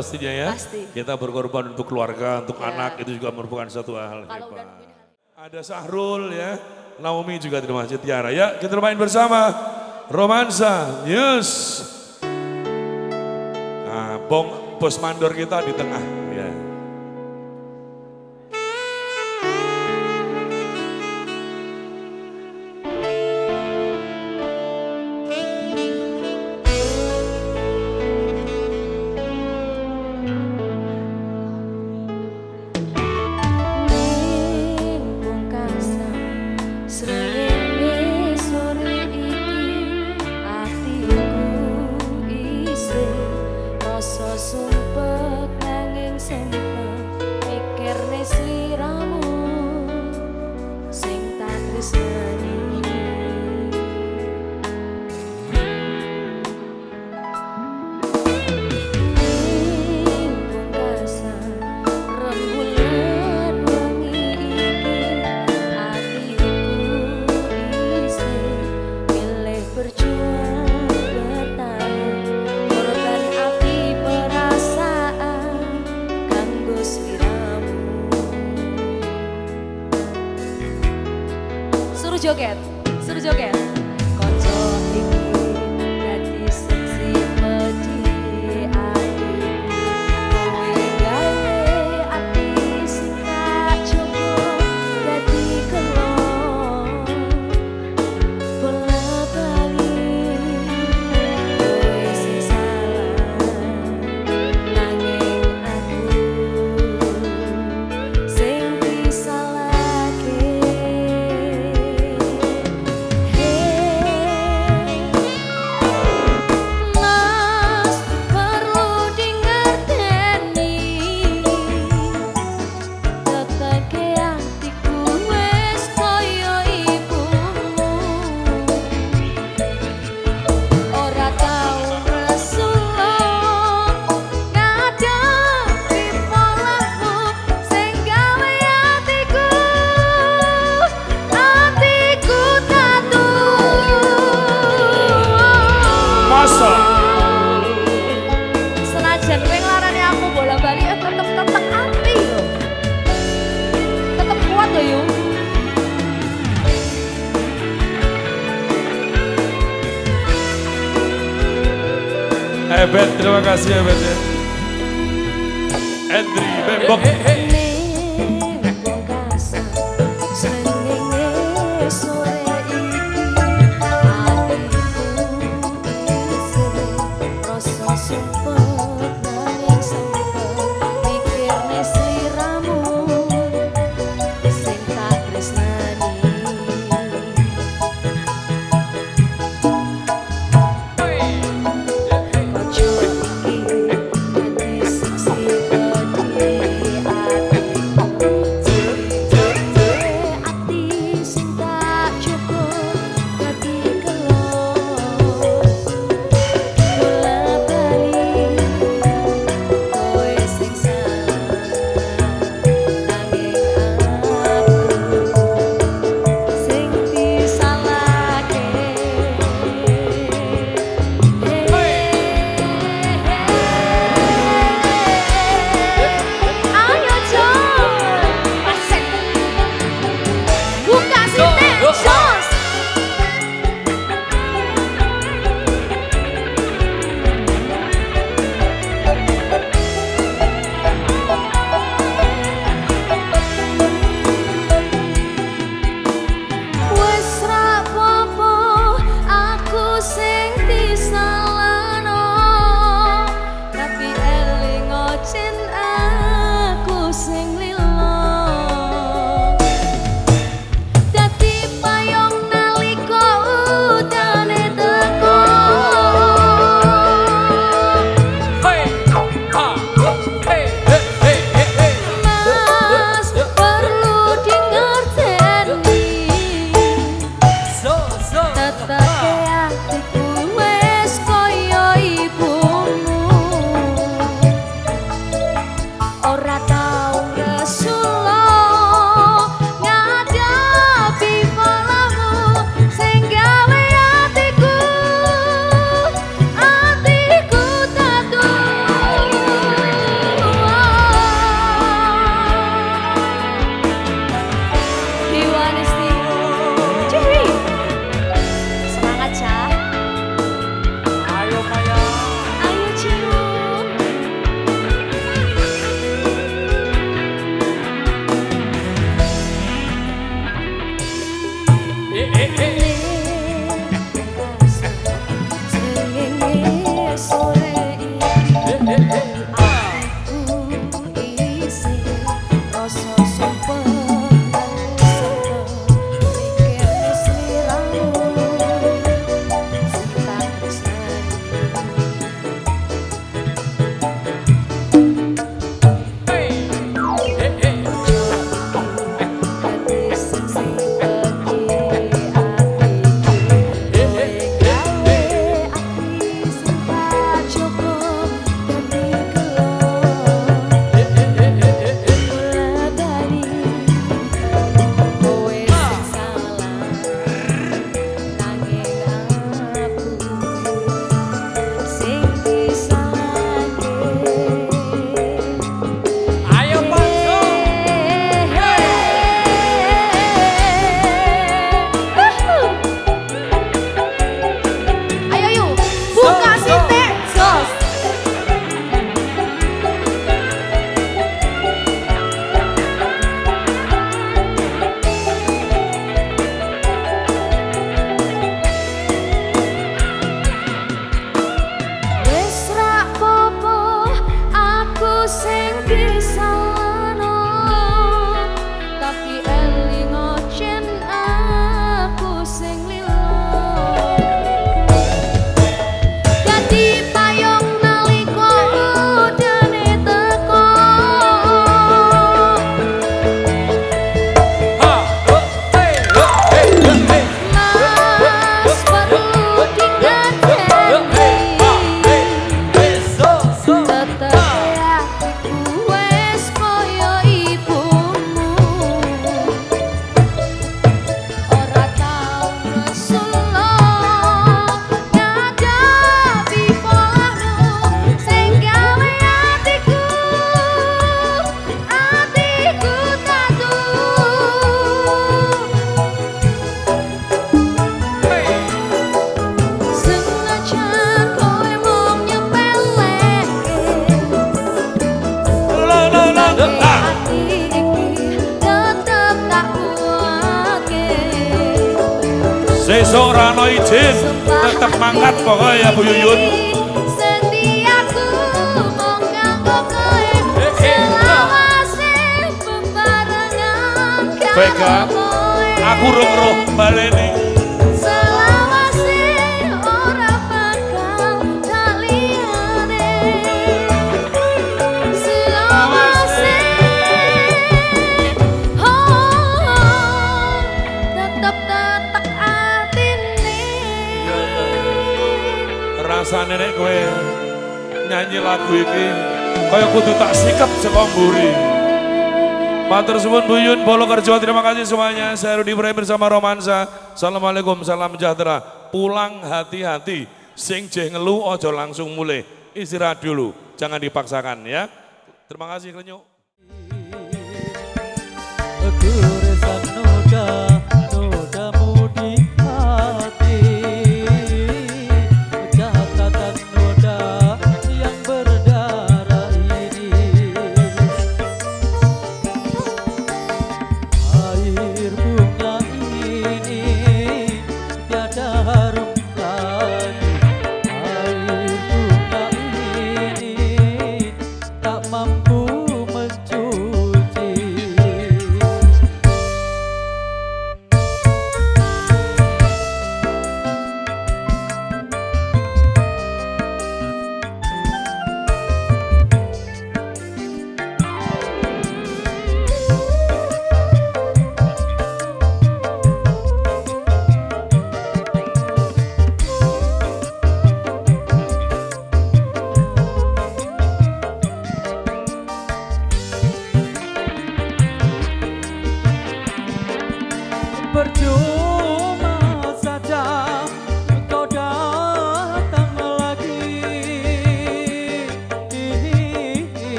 pastinya ya. Pasti. Kita berkorban untuk keluarga, untuk ya. anak itu juga merupakan satu hal hebat. Ada Sahrul ya, Naomi juga di rumah Tiara. Ya kita main bersama Romansa News. Nah, Bong Bos Mandor kita di tengah. Gracias, sesuk izin tetap mangat pokoke ya Bu Yuyun. Eh, eh, eh. Aku roh-roh baleni nenek kue nyanyi lagu ini, kaya kudu tak sikap saka buri. Matur suwun Bu Yun Bolokerjo terima kasih semuanya. Saya Rudi Ibrahim bersama Romansa. Assalamualaikum salam sejahtera. Pulang hati-hati. Sing jeh ngelu ojo langsung mulai. Istirahat dulu, jangan dipaksakan ya. Terima kasih Klenyuk. Aduh.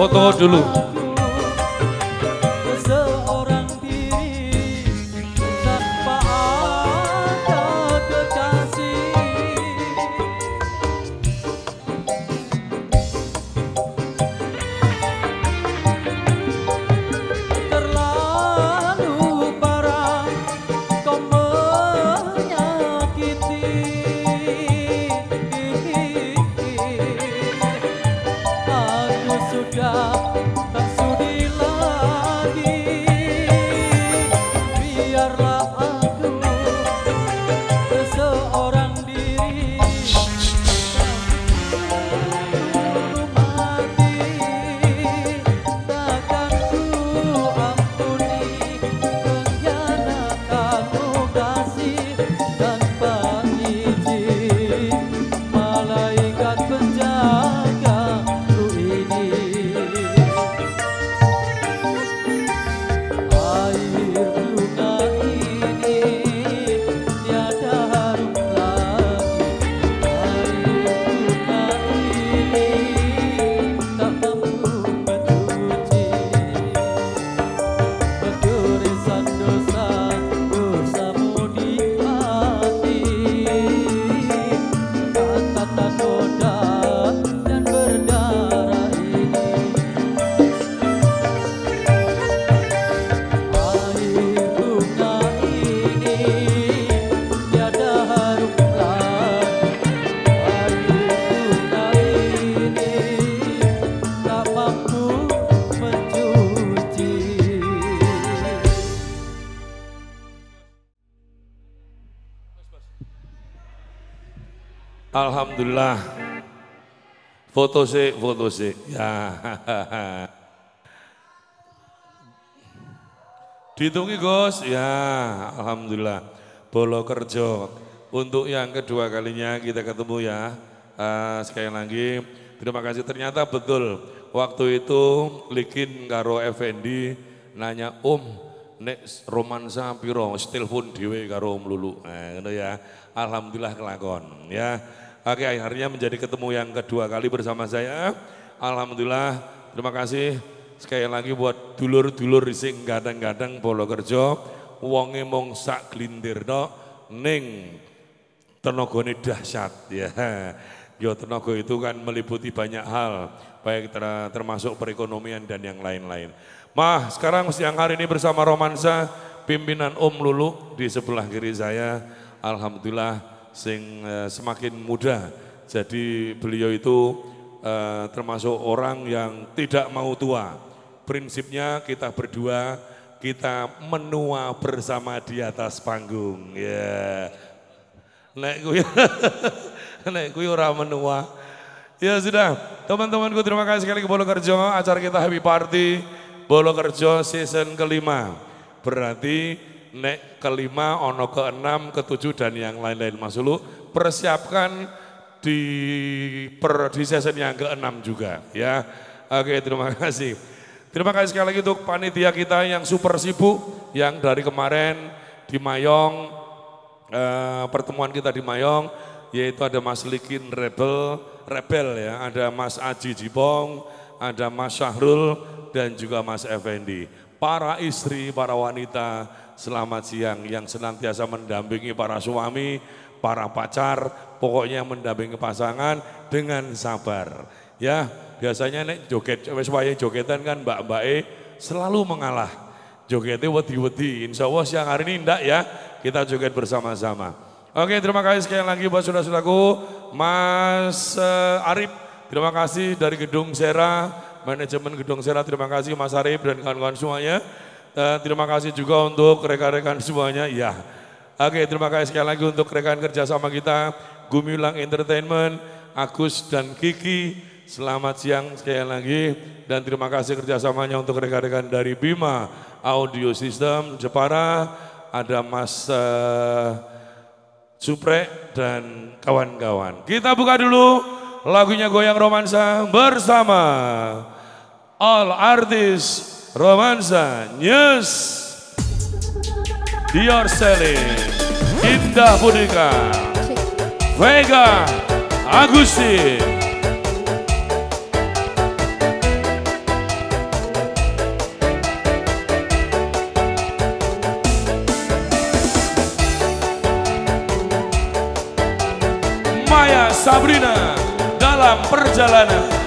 Foto dulu. Alhamdulillah. Foto sih, foto sih. Ya. Dihitungi Gus, ya Alhamdulillah. Bolo kerja. Untuk yang kedua kalinya kita ketemu ya. Eh, sekali lagi, terima kasih. Ternyata betul, waktu itu Likin karo Effendi nanya, Om, nek romansa piro, telepon dewe karo Om Lulu. Nah, ya. Alhamdulillah kelakon ya. Oke akhirnya menjadi ketemu yang kedua kali bersama saya. Alhamdulillah terima kasih sekali lagi buat dulur-dulur sing gadang-gadang polo kerja. Wonge mong sak glindir no, ning tenagane dahsyat ya. Yo tenaga itu kan meliputi banyak hal, baik ter- termasuk perekonomian dan yang lain-lain. Mah, sekarang siang hari ini bersama Romansa, pimpinan Om Lulu di sebelah kiri saya. Alhamdulillah sing eh, semakin muda. Jadi beliau itu eh, termasuk orang yang tidak mau tua. Prinsipnya kita berdua kita menua bersama di atas panggung. Ya. Nek kuwi nek kuwi ora menua. Ya sudah, teman-temanku terima kasih sekali ke Bolo Kerjo, acara kita Happy Party Bolo Kerjo season kelima. Berarti nek kelima, ono keenam, ketujuh dan yang lain-lain Mas Ulu. Persiapkan di per di season yang keenam juga ya. Oke, terima kasih. Terima kasih sekali lagi untuk panitia kita yang super sibuk yang dari kemarin di Mayong eh, pertemuan kita di Mayong yaitu ada Mas Likin Rebel, Rebel ya, ada Mas Aji Jibong, ada Mas Syahrul dan juga Mas Effendi. Para istri, para wanita, selamat siang yang senantiasa mendampingi para suami, para pacar, pokoknya mendampingi pasangan dengan sabar. Ya, biasanya nek joget wis wayahe jogetan kan mbak-mbak E selalu mengalah. Jogetnya wedi-wedi, insya Allah siang hari ini enggak ya, kita joget bersama-sama. Oke terima kasih sekali lagi buat saudara-saudaraku, Mas eh, Arif, terima kasih dari Gedung Sera, manajemen Gedung Sera, terima kasih Mas Arif dan kawan-kawan semuanya. Eh, terima kasih juga untuk rekan-rekan semuanya, ya. Oke terima kasih sekali lagi untuk rekan kerjasama kita, Gumilang Entertainment, Agus dan Kiki, selamat siang sekali lagi. Dan terima kasih kerjasamanya untuk rekan-rekan dari Bima Audio System Jepara, ada Mas eh, Supre dan kawan-kawan. Kita buka dulu lagunya Goyang Romansa bersama All Artis Romansa News Dior Sally Indah Budika Vega Agusti Maya Sabrina dalam perjalanan.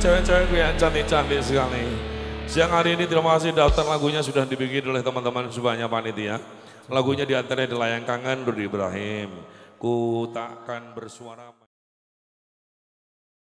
cewek-cewek yang cantik-cantik sekali. Siang hari ini terima kasih daftar lagunya sudah dibikin oleh teman-teman sebanyak panitia. Lagunya di antaranya di layang kangen Dodi Ibrahim. Ku takkan bersuara.